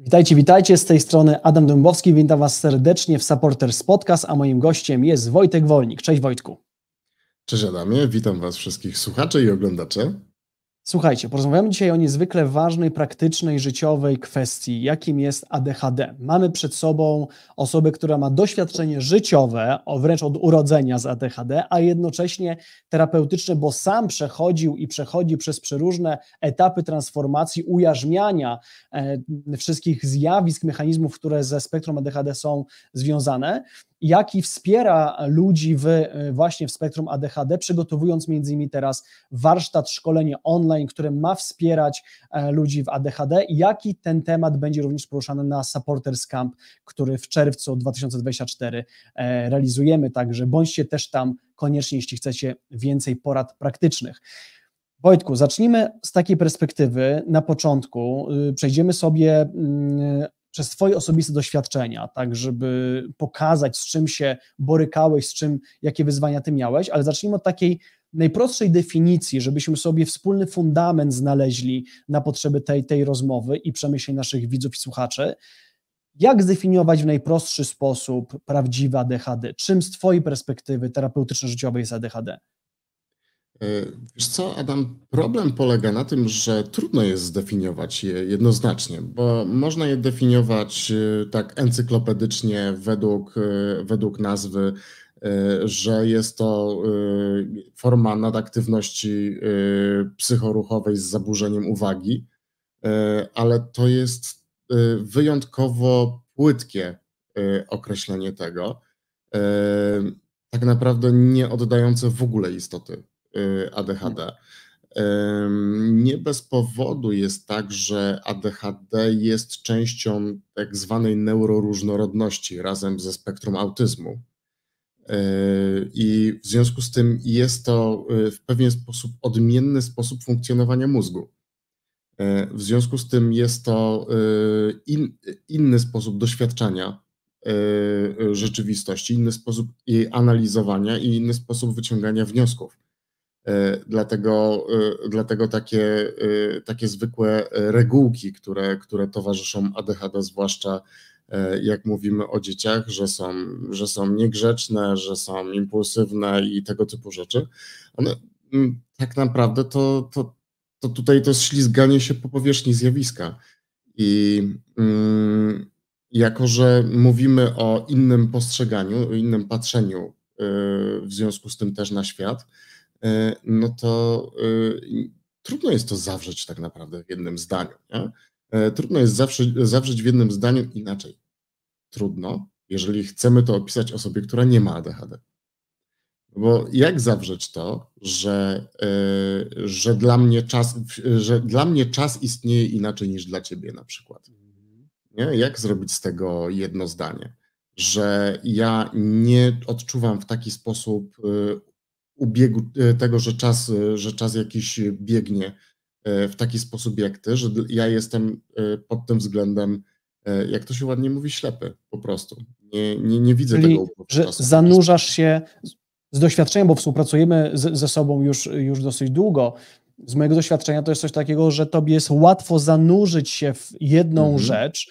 Witajcie, witajcie. Z tej strony Adam Dąbowski. Witam Was serdecznie w Supporters Podcast, a moim gościem jest Wojtek Wolnik. Cześć Wojtku. Cześć Adamie, witam Was wszystkich słuchaczy i oglądaczy. Słuchajcie, porozmawiamy dzisiaj o niezwykle ważnej, praktycznej, życiowej kwestii, jakim jest ADHD. Mamy przed sobą osobę, która ma doświadczenie życiowe, wręcz od urodzenia z ADHD, a jednocześnie terapeutyczne, bo sam przechodził i przechodzi przez przeróżne etapy transformacji, ujarzmiania e, wszystkich zjawisk, mechanizmów, które ze spektrum ADHD są związane jak i wspiera ludzi w, y, właśnie w spektrum ADHD, przygotowując między innymi teraz warsztat, szkolenie online, które ma wspierać e, ludzi w ADHD, jak i ten temat będzie również poruszany na Supporters Camp, który w czerwcu 2024 e, realizujemy, także bądźcie też tam koniecznie, jeśli chcecie więcej porad praktycznych. Wojtku, zacznijmy z takiej perspektywy na początku. Y, przejdziemy sobie mm, przez Twoje osobiste doświadczenia, tak, żeby pokazać, z czym się borykałeś, z czym, jakie wyzwania Ty miałeś, ale zacznijmy od takiej najprostszej definicji, żebyśmy sobie wspólny fundament znaleźli na potrzeby tej, tej rozmowy i przemyśleń naszych widzów i słuchaczy. Jak zdefiniować w najprostszy sposób prawdziwe ADHD? Czym z Twojej perspektywy terapeutyczno-życiowej jest ADHD? E, wiesz co, Adam, problem polega na tym, że trudno jest zdefiniować je jednoznacznie, bo można je definiować e, tak encyklopedycznie według, e, według nazwy, że jest to forma nadaktywności psychoruchowej z zaburzeniem uwagi, ale to jest wyjątkowo płytkie określenie tego, tak naprawdę nie oddające w ogóle istoty ADHD. Nie bez powodu jest tak, że ADHD jest częścią tak zwanej neuroróżnorodności razem ze spektrum autyzmu. Y, I w związku z tym jest to y, w pewien sposób odmienny sposób funkcjonowania mózgu. W związku z tym jest to in, inny sposób doświadczania rzeczywistości, inny sposób jej analizowania i inny sposób wyciągania wniosków. E, dlatego, e, dlatego takie, e, takie zwykłe regułki, które, które towarzyszą ADHD, zwłaszcza jak mówimy o dzieciach, że są, że są niegrzeczne, że są impulsywne i tego typu rzeczy, one tak naprawdę to, to, to tutaj to ślizganie się po powierzchni zjawiska. I mm, jako, że mówimy o innym postrzeganiu, o innym patrzeniu w związku z tym też na świat, no to e, trudno jest to zawrzeć tak naprawdę w jednym zdaniu. Nie? E, trudno jest zawrzeć, zawrzeć w jednym zdaniu inaczej. Trudno, jeżeli chcemy to opisać osobie, która nie ma ADHD. Bo jak zawrzeć to, że, że, dla mnie czas, że dla mnie czas istnieje inaczej niż dla ciebie na przykład? Nie? Jak zrobić z tego jedno zdanie? Że ja nie odczuwam w taki sposób ubiegu e, tego, że czas, e, że czas jakiś biegnie e, w taki sposób jak ty, że ja jestem pod tym względem, jak to się ładnie mówi, ślepy po prostu. Nie, nie, nie widzę Czyli, tego. Że zanurzasz się z doświadczenia, bo współpracujemy z, ze sobą już, już dosyć długo. Z mojego doświadczenia to jest coś takiego, że tobie jest łatwo zanurzyć się w jedną mhm. rzecz,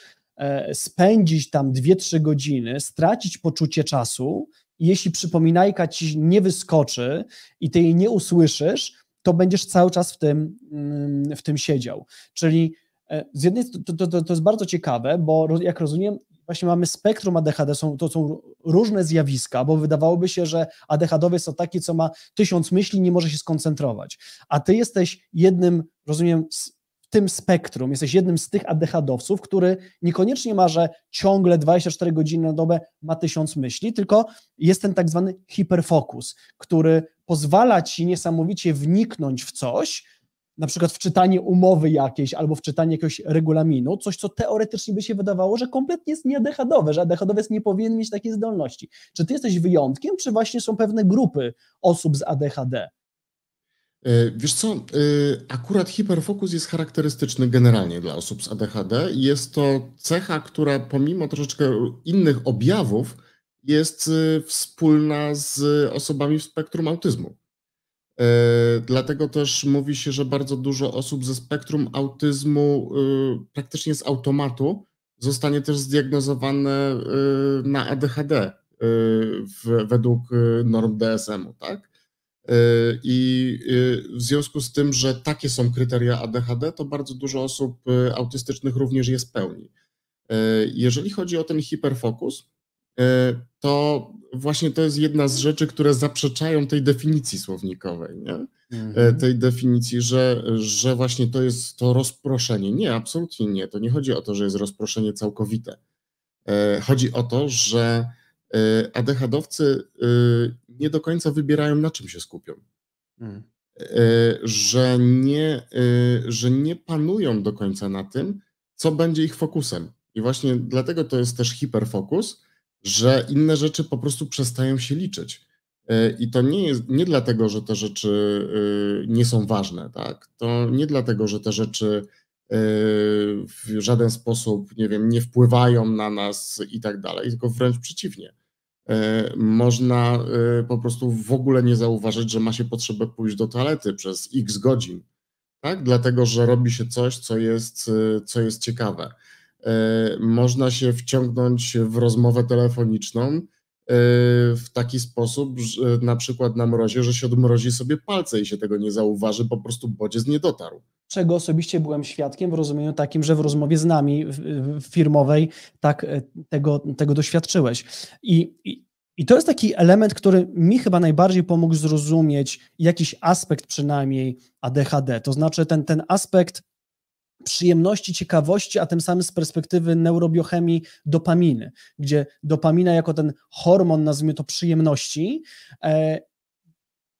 spędzić tam dwie, trzy godziny, stracić poczucie czasu, jeśli przypominajka ci nie wyskoczy i ty jej nie usłyszysz, to będziesz cały czas w tym, mm, w tym siedział. Czyli e, z jednej to, to, to jest bardzo ciekawe, bo jak rozumiem, właśnie mamy spektrum ADHD, są, to są różne zjawiska, bo wydawałoby się, że ADHDowiec to taki, co ma tysiąc myśli, nie może się skoncentrować. A ty jesteś jednym, rozumiem, w tym spektrum, jesteś jednym z tych ADHDowców, który niekoniecznie ma, że ciągle 24 godziny na dobę ma tysiąc myśli, tylko jest ten tak zwany hiperfokus, który pozwala ci niesamowicie wniknąć w coś, na przykład w czytanie umowy jakiejś albo w czytanie jakiegoś regulaminu, coś, co teoretycznie by się wydawało, że kompletnie jest nieadechadowe, że ADHDowiec nie powinien mieć takiej zdolności. Czy ty jesteś wyjątkiem, czy właśnie są pewne grupy osób z ADHD? E, wiesz co, e, akurat hiperfokus jest charakterystyczny generalnie dla osób z ADHD. Jest to cecha, która pomimo troszeczkę innych objawów jest e, wspólna z osobami w spektrum autyzmu. Dlatego też mówi się, że bardzo dużo osób ze spektrum autyzmu praktycznie z automatu zostanie też zdiagnozowane na ADHD według norm DSM-u, tak? I w związku z tym, że takie są kryteria ADHD, to bardzo dużo osób autystycznych również je spełni. Jeżeli chodzi o ten hiperfokus, to właśnie to jest jedna z rzeczy, które zaprzeczają tej definicji słownikowej, nie? Mhm. tej definicji, że, że właśnie to jest to rozproszenie. Nie, absolutnie nie. To nie chodzi o to, że jest rozproszenie całkowite. Chodzi o to, że ADHD-owcy nie do końca wybierają, na czym się skupią. Mhm. Że nie, że nie panują do końca na tym, co będzie ich fokusem. I właśnie dlatego to jest też hiperfokus, że inne rzeczy po prostu przestają się liczyć. E, I to nie jest nie dlatego, że te rzeczy e, nie są ważne, tak? To nie dlatego, że te rzeczy e, w żaden sposób, nie wiem, nie wpływają na nas i tak dalej, tylko wręcz przeciwnie. Można po prostu w ogóle nie zauważyć, że ma się potrzebę pójść do toalety przez x godzin, tak? Dlatego, że robi się coś, co jest, co jest ciekawe. E, można się wciągnąć w rozmowę telefoniczną e, w taki sposób, że na przykład na mrozie, że się odmrozi sobie palce i się tego nie zauważy, po prostu bodziec nie dotarł. Czego osobiście byłem świadkiem w rozumieniu takim, że w rozmowie z nami firmowej tak e, tego, tego doświadczyłeś. I, i, I to jest taki element, który mi chyba najbardziej pomógł zrozumieć jakiś aspekt przynajmniej ADHD. To znaczy ten, ten aspekt przyjemności, ciekawości, a tym samym z perspektywy neurobiochemii dopaminy, gdzie dopamina jako ten hormon, nazwijmy to przyjemności, e,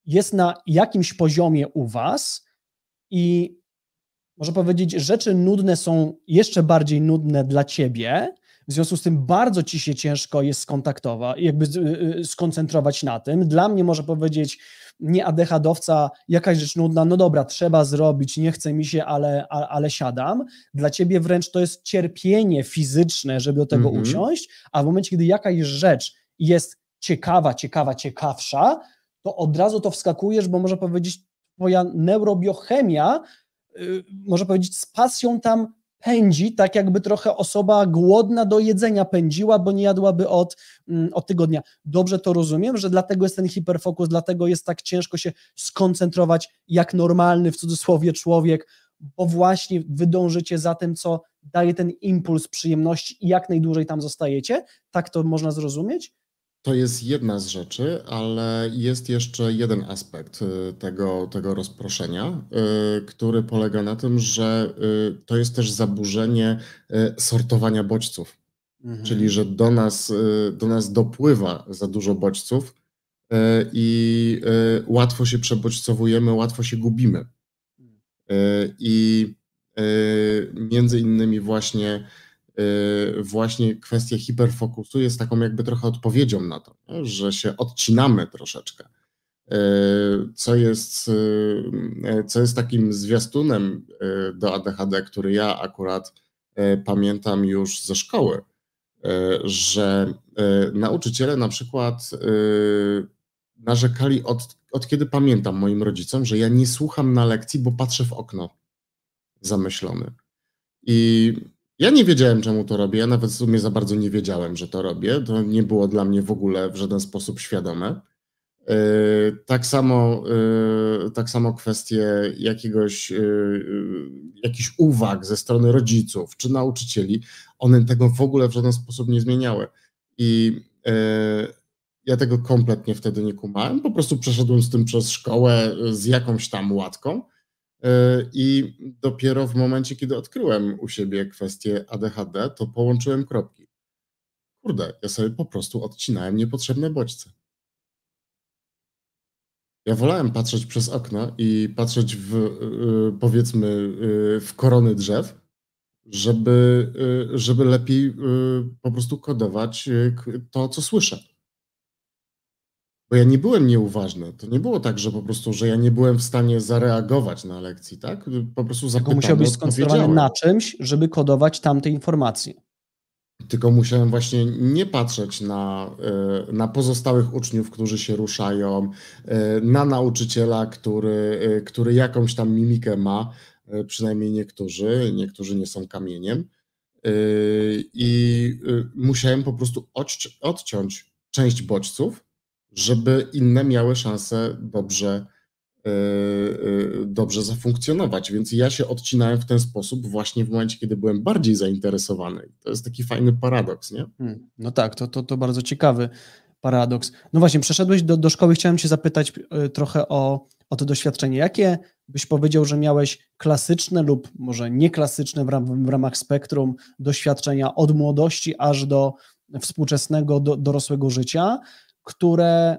jest na jakimś poziomie u Was i można powiedzieć, rzeczy nudne są jeszcze bardziej nudne dla Ciebie, w związku z tym bardzo ci się ciężko jest skontaktować, jakby y, y, skoncentrować na tym. Dla mnie może powiedzieć, nie ADHD-owca, jakaś rzecz nudna, no dobra, trzeba zrobić, nie chce mi się, ale, ale siadam. Dla ciebie wręcz to jest cierpienie fizyczne, żeby do tego mm -hmm. usiąść, a w momencie, kiedy jakaś rzecz jest ciekawa, ciekawa, ciekawsza, to od razu to wskakujesz, bo może powiedzieć, twoja neurobiochemia, yy, może powiedzieć, z pasją tam pędzi, tak jakby trochę osoba głodna do jedzenia pędziła, bo nie jadłaby od, mm, od tygodnia. Dobrze to rozumiem, że dlatego jest ten hiperfokus, dlatego jest tak ciężko się skoncentrować jak normalny, w cudzysłowie, człowiek, bo właśnie wy dążycie za tym, co daje ten impuls przyjemności i jak najdłużej tam zostajecie. Tak to można zrozumieć? To jest jedna z rzeczy, ale jest jeszcze jeden aspekt y, tego, tego rozproszenia, y, który polega na tym, że y, to jest też zaburzenie sortowania bodźców. Mhm. Czyli, że do nas, do nas dopływa za dużo bodźców i łatwo się przebodźcowujemy, łatwo się gubimy. I między innymi właśnie właśnie kwestia hiperfokusu jest taką jakby trochę odpowiedzią na to, że się odcinamy troszeczkę. Y, co jest, y, co jest takim zwiastunem do ADHD, który ja akurat pamiętam już ze szkoły, że nauczyciele na przykład narzekali od, od kiedy pamiętam moim rodzicom, że ja nie słucham na lekcji, bo patrzę w okno zamyślony. I ja nie wiedziałem, czemu to robię. Ja nawet w sumie za bardzo nie wiedziałem, że to robię. To nie było dla mnie w ogóle w żaden sposób świadome. E, tak samo, e, tak samo kwestie jakiegoś, e, jakichś uwag ze strony rodziców czy nauczycieli, one tego w ogóle w żaden sposób nie zmieniały. I ja tego kompletnie wtedy nie kumałem. Po prostu przeszedłem z tym przez szkołę z jakąś tam łatką. E, I dopiero w momencie, kiedy odkryłem u siebie kwestię ADHD, to połączyłem kropki. Kurde, ja sobie po prostu odcinałem niepotrzebne bodźce. Ja wolałem patrzeć przez okno i patrzeć w, e, powiedzmy, e, w korony drzew, żeby, żeby lepiej po prostu kodować to, co słyszę. Bo ja nie byłem nieuważny. To nie było tak, że po prostu, że ja nie byłem w stanie zareagować na lekcji, tak? Po prostu zapytano, Tylko musiał być skoncentrowany na czymś, żeby kodować tamte informacje. Tylko musiałem właśnie nie patrzeć na, e, na pozostałych uczniów, którzy się ruszają, e, na nauczyciela, który, e, który jakąś tam mimikę ma, przynajmniej niektórzy, niektórzy nie są kamieniem, I musiałem po prostu odciąć część bodźców, żeby inne miały szansę dobrze, dobrze zafunkcjonować. Więc ja się odcinałem w ten sposób właśnie w momencie, kiedy byłem bardziej zainteresowany. To jest taki fajny paradoks, nie? Hmm, no tak, to, to, to bardzo ciekawy paradoks. No właśnie, przeszedłeś do, do szkoły, chciałem Cię zapytać y, trochę o, o to doświadczenie. Jakie byś powiedział, że miałeś klasyczne lub może nieklasyczne w, ram, w ramach spektrum doświadczenia od młodości aż do współczesnego, do, dorosłego życia, które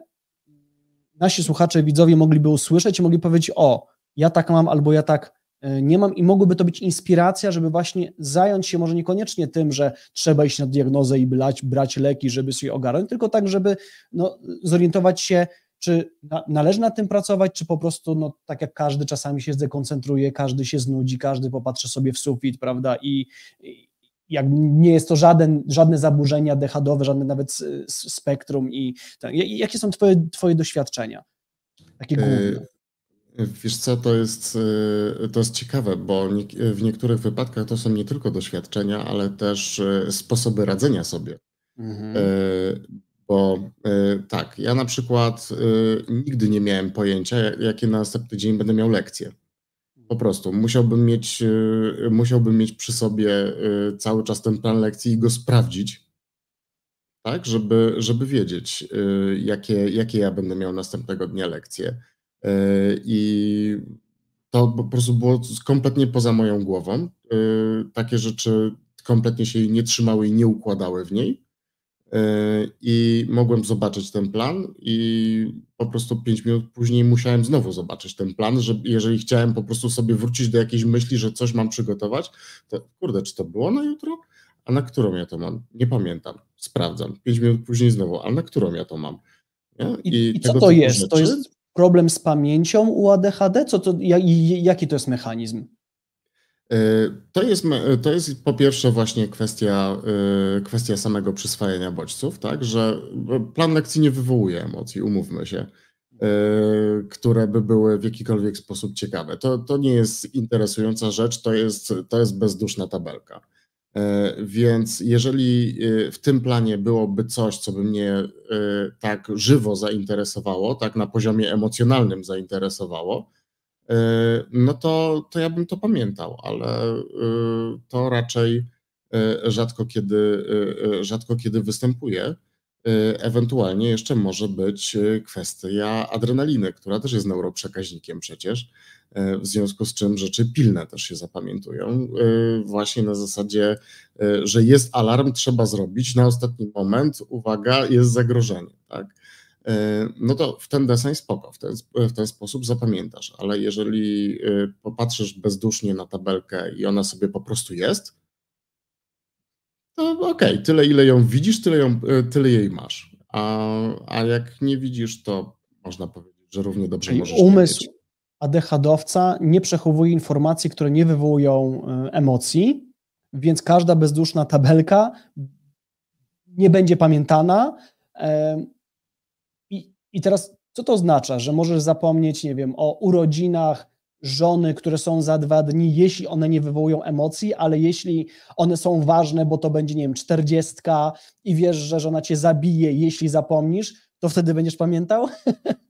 nasi słuchacze, widzowie mogliby usłyszeć i mogli powiedzieć: O, ja tak mam, albo ja tak E, nie mam. I mogłoby to być inspiracja, żeby właśnie zająć się może niekoniecznie tym, że trzeba iść na diagnozę i brać, brać leki, żeby sobie ogarnąć, tylko tak, żeby no, zorientować się, czy na, należy nad tym pracować, czy po prostu, no, tak jak każdy czasami się zdekoncentruje, każdy się znudzi, każdy popatrzy sobie w sufit, prawda, i, i jak nie jest to żaden, żadne zaburzenia dechadowe, żadne nawet spektrum i tak. jakie są twoje, twoje doświadczenia? Takie główne. Wiesz co, to jest, y, to jest ciekawe, bo w niektórych wypadkach to są nie tylko doświadczenia, ale też y, sposoby radzenia sobie. Mhm. Y, bo tak, ja na przykład nigdy nie miałem pojęcia, jakie na następny dzień będę miał lekcje. Po prostu musiałbym mieć, musiałbym mieć przy sobie cały czas ten plan lekcji i go sprawdzić, tak, żeby, żeby wiedzieć, jakie, jakie ja będę miał następnego dnia lekcje I to po prostu było kompletnie poza moją głową. Takie rzeczy kompletnie się nie trzymały i nie układały w niej. E, I mogłem zobaczyć ten plan, i po prostu pięć minut później musiałem znowu zobaczyć ten plan, że jeżeli chciałem po prostu sobie wrócić do jakiejś myśli, że coś mam przygotować, to kurde, czy to było na jutro? A na którą ja to mam? Nie pamiętam. Sprawdzam. Pięć minut później znowu, a na którą ja to mam? I, I, i co to jest? Rzeczy, to jest problem z pamięcią u ADHD? Co to, jaki to jest mechanizm? E, to jest, to jest po pierwsze właśnie kwestia, e, kwestia samego przyswajania bodźców, tak, że plan lekcji nie wywołuje emocji, umówmy się, które by były w jakikolwiek sposób ciekawe. To, to nie jest interesująca rzecz, to jest, to jest bezduszna tabelka. Więc jeżeli w tym planie byłoby coś, co by mnie tak żywo zainteresowało, tak na poziomie emocjonalnym zainteresowało, no to, to ja bym to pamiętał, ale to raczej rzadko kiedy, rzadko kiedy występuje. Ewentualnie jeszcze może być kwestia adrenaliny, która też jest neuroprzekaźnikiem przecież. E, w związku z czym rzeczy pilne też się zapamiętują. E, właśnie na zasadzie, e, że jest alarm, trzeba zrobić, na ostatni moment, uwaga, jest zagrożenie. Tak? No to w ten deseń spoko, w ten, w ten sposób zapamiętasz, ale jeżeli popatrzysz bezdusznie na tabelkę i ona sobie po prostu jest, to okej, okay, tyle ile ją widzisz, tyle, ją, tyle jej masz. A, a jak nie widzisz, to można powiedzieć, że równie dobrze Czyli możesz umysł, ADHD-owca nie przechowuje informacji, które nie wywołują e, emocji, więc każda bezduszna tabelka nie będzie pamiętana. I, teraz co to oznacza? Że możesz zapomnieć, nie wiem, o urodzinach żony, które są za dwa dni, jeśli one nie wywołują emocji, ale jeśli one są ważne, bo to będzie, nie wiem, czterdziestka i wiesz, że żona cię zabije, jeśli zapomnisz, to wtedy będziesz pamiętał?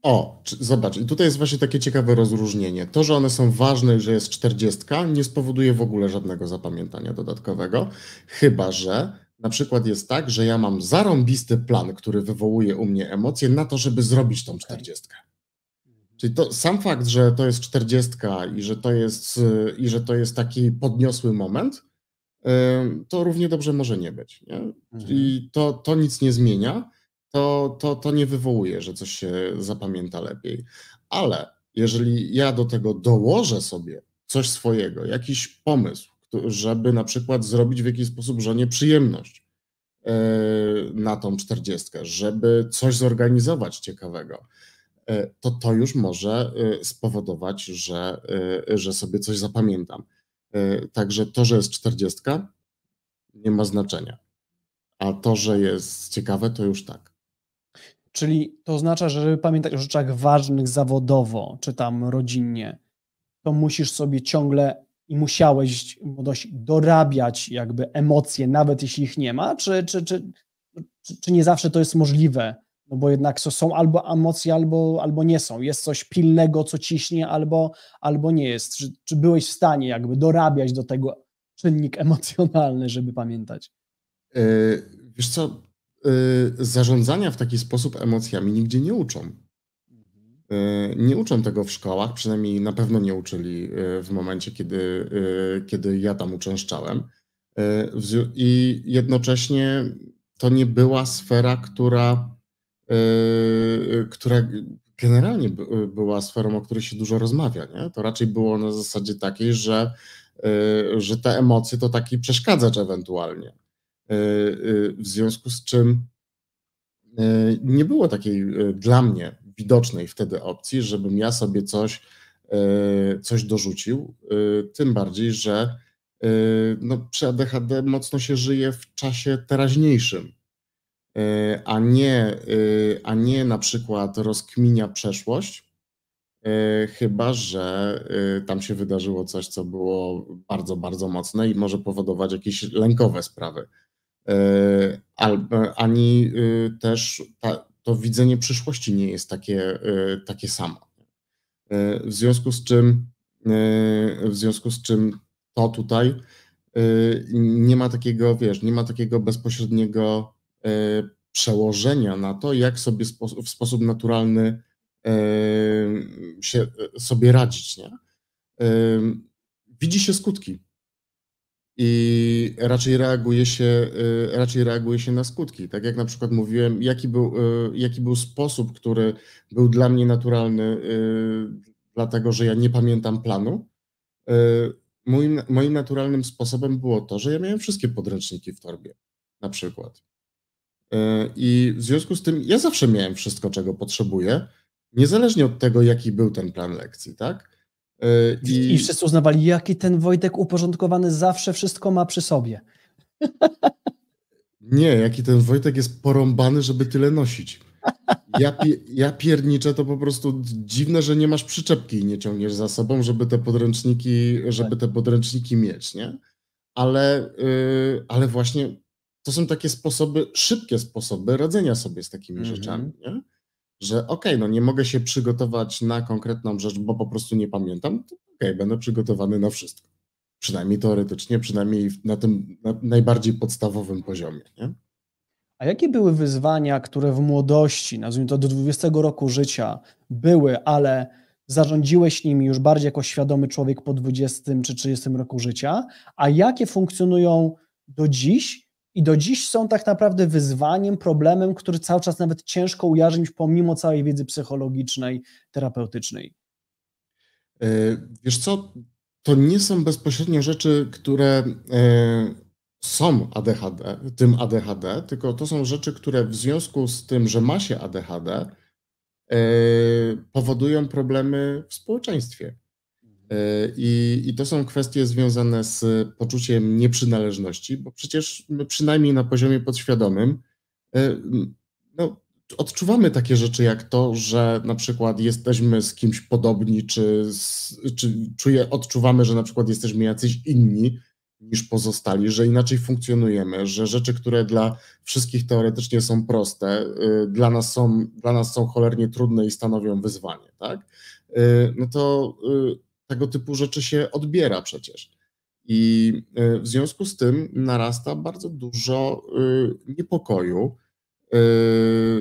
O, zobacz, i tutaj jest właśnie takie ciekawe rozróżnienie. To, że one są ważne że jest czterdziestka, nie spowoduje w ogóle żadnego zapamiętania dodatkowego, chyba że na przykład jest tak, że ja mam zarąbisty plan, który wywołuje u mnie emocje na to, żeby zrobić tą czterdziestkę. Czyli to sam fakt, że to jest czterdziestka i że to jest, i że to jest taki podniosły moment, to równie dobrze może nie być. Nie? Mhm. to, to nic nie zmienia to, to, to nie wywołuje, że coś się zapamięta lepiej. Ale jeżeli ja do tego dołożę sobie coś swojego, jakiś pomysł, żeby na przykład zrobić w jakiś sposób żonie przyjemność e, na tą czterdziestkę, żeby coś zorganizować ciekawego, e, to to już może e, spowodować, że, że sobie coś zapamiętam. Także to, że jest czterdziestka, nie ma znaczenia. A to, że jest ciekawe, to już tak. Czyli to oznacza, że żeby pamiętać o rzeczach ważnych zawodowo, czy tam rodzinnie, to musisz sobie ciągle i musiałeś dorabiać jakby emocje, nawet jeśli ich nie ma, czy, czy, czy, czy nie zawsze to jest możliwe? No bo jednak są albo emocje, albo, albo nie są. Jest coś pilnego, co ciśnie, albo, albo nie jest. Czy, czy byłeś w stanie jakby dorabiać do tego czynnik emocjonalny, żeby pamiętać? Yy, wiesz co, yy, zarządzania w taki sposób emocjami nigdzie nie uczą. Yy, nie uczą tego w szkołach, przynajmniej na pewno nie uczyli w momencie, kiedy, kiedy ja tam uczęszczałem. I jednocześnie to nie była sfera, która, która generalnie była sferą, o której się dużo rozmawia. Nie? To raczej było na zasadzie takiej, że, że te emocje to taki przeszkadzacz ewentualnie. W związku z czym nie było takiej dla mnie widocznej wtedy opcji, żebym ja sobie coś, coś dorzucił. Tym bardziej, że no, przy ADHD mocno się żyje w czasie teraźniejszym, a nie, a nie na przykład rozkminia przeszłość, chyba że tam się wydarzyło coś, co było bardzo, bardzo mocne i może powodować jakieś lękowe sprawy. Ani też ta, to widzenie przyszłości nie jest takie, takie samo. W związku z czym, w związku z czym to tutaj nie ma takiego, wiesz, nie ma takiego bezpośredniego przełożenia na to, jak sobie w sposób naturalny się sobie radzić, nie? Widzi się skutki i raczej reaguje się, raczej reaguje się na skutki. Tak jak na przykład mówiłem, jaki był, jaki był sposób, który był dla mnie naturalny, dlatego że ja nie pamiętam planu moim, moim naturalnym sposobem było to, że ja miałem wszystkie podręczniki w torbie, na przykład. I w związku z tym ja zawsze miałem wszystko, czego potrzebuję, niezależnie od tego, jaki był ten plan lekcji, tak? E, I, I wszyscy uznawali, jaki ten Wojtek uporządkowany zawsze wszystko ma przy sobie. Nie, jaki ten Wojtek jest porąbany, żeby tyle nosić. Ja, ja pierniczę to po prostu dziwne, że nie masz przyczepki i nie ciągniesz za sobą, żeby te podręczniki, żeby te podręczniki mieć, nie? Ale, yy, ale właśnie to są takie sposoby, szybkie sposoby radzenia sobie z takimi mm -hmm. rzeczami, nie? Że okay, no nie mogę się przygotować na konkretną rzecz, bo po prostu nie pamiętam, to okej, okay, będę przygotowany na wszystko. Przynajmniej teoretycznie, przynajmniej na tym na najbardziej podstawowym poziomie, nie? A jakie były wyzwania, które w młodości, nazwijmy to do 20 roku życia, były, ale zarządziłeś nimi już bardziej jako świadomy człowiek po 20 czy 30 roku życia, a jakie funkcjonują do dziś i do dziś są tak naprawdę wyzwaniem, problemem, który cały czas nawet ciężko ujarzmić pomimo całej wiedzy psychologicznej, terapeutycznej? E, wiesz co, to nie są bezpośrednio rzeczy, które e, są ADHD, tym ADHD, tylko to są rzeczy, które w związku z tym, że ma się ADHD, e, powodują problemy w społeczeństwie. E, I, I to są kwestie związane z poczuciem nieprzynależności, bo przecież my przynajmniej na poziomie podświadomym e, no, odczuwamy takie rzeczy jak to, że na przykład jesteśmy z kimś podobni, czy, czy czuje, odczuwamy, że na przykład jesteśmy jacyś inni, niż pozostali, że inaczej funkcjonujemy, że rzeczy, które dla wszystkich teoretycznie są proste, y, dla nas są, dla nas są cholernie trudne i stanowią wyzwanie, tak? No to tego typu rzeczy się odbiera przecież. I w związku z tym narasta bardzo dużo niepokoju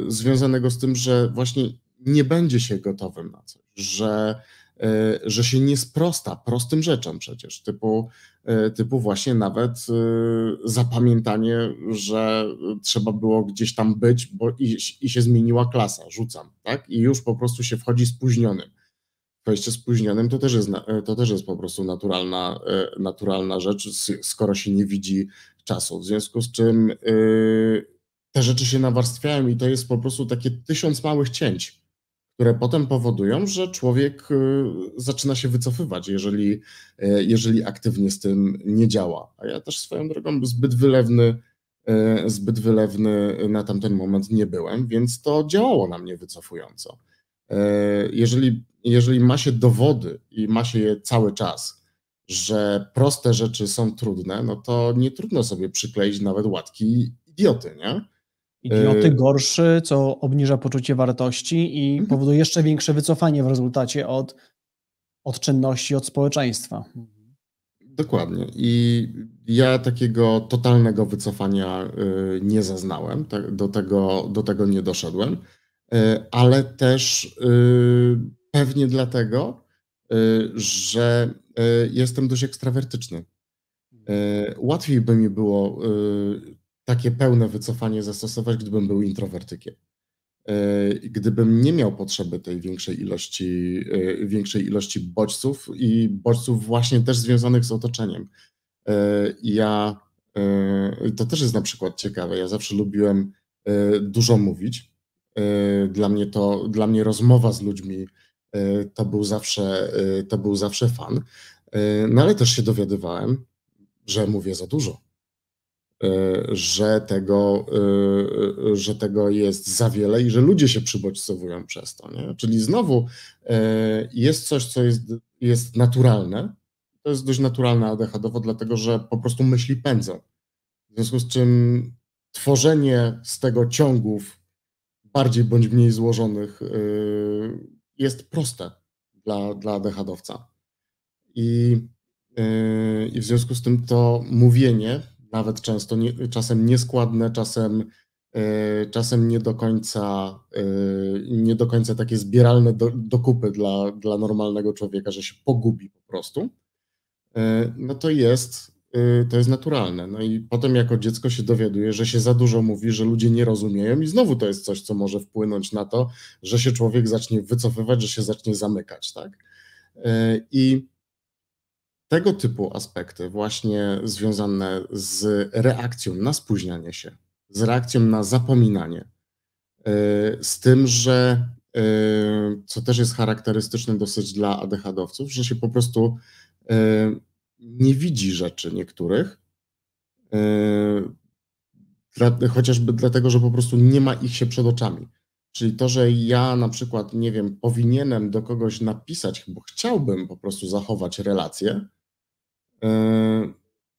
związanego z tym, że właśnie nie będzie się gotowym na coś, że E, że się nie sprosta prostym rzeczom przecież, typu, e, typu właśnie nawet e, zapamiętanie, że trzeba było gdzieś tam być, bo i, i się zmieniła klasa, rzucam, tak? I już po prostu się wchodzi spóźnionym. Wejście spóźnionym to też jest, to też jest po prostu naturalna, naturalna rzecz, skoro się nie widzi czasu. W związku z czym te rzeczy się nawarstwiają i to jest po prostu takie tysiąc małych cięć które potem powodują, że człowiek y, zaczyna się wycofywać, jeżeli, y, jeżeli aktywnie z tym nie działa. A ja też swoją drogą zbyt wylewny, y, zbyt wylewny na tamten moment nie byłem, więc to działało na mnie wycofująco. Jeżeli, jeżeli ma się dowody i ma się je cały czas, że proste rzeczy są trudne, no to nie trudno sobie przykleić nawet łatki idioty, nie? Idioty y- gorszy, co obniża poczucie wartości i mhm. powoduje jeszcze większe wycofanie w rezultacie od, od czynności, od społeczeństwa. Dokładnie. I ja takiego totalnego wycofania y, nie zaznałem, tak, do tego, do tego nie doszedłem, ale też pewnie dlatego, że jestem dość ekstrawertyczny. Łatwiej by mi było takie pełne wycofanie zastosować, gdybym był introwertykiem. E, gdybym nie miał potrzeby tej większej ilości, e, większej ilości bodźców i bodźców właśnie też związanych z otoczeniem. E, ja, to też jest na przykład ciekawe, ja zawsze lubiłem dużo mówić. Dla mnie to, dla mnie rozmowa z ludźmi to był zawsze, to był zawsze fan. No ale też się dowiadywałem, że mówię za dużo że tego, że tego jest za wiele i że ludzie się przybodźcowują przez to. Nie? Czyli znowu jest coś, co jest, jest naturalne. To jest dość naturalne ADHD, dlatego że po prostu myśli pędzą. W związku z czym tworzenie z tego ciągów bardziej bądź mniej złożonych jest proste dla, dla ADHDowca. I, I w związku z tym to mówienie nawet często nie, czasem nieskładne, czasem, e, czasem nie do końca nie do końca takie zbieralne do, kupy dla, dla normalnego człowieka, że się pogubi po prostu, no to jest, to jest naturalne. No i potem jako dziecko się dowiaduje, że się za dużo mówi, że ludzie nie rozumieją i znowu to jest coś, co może wpłynąć na to, że się człowiek zacznie wycofywać, że się zacznie zamykać, tak? I tego typu aspekty, właśnie związane z reakcją na spóźnianie się, z reakcją na zapominanie, e, z tym, że co też jest charakterystyczne dosyć dla ADHD-owców, że się po prostu nie widzi rzeczy niektórych, chociażby dlatego, że po prostu nie ma ich się przed oczami. Czyli to, że ja na przykład, nie wiem, powinienem do kogoś napisać, bo chciałbym po prostu zachować relację, E,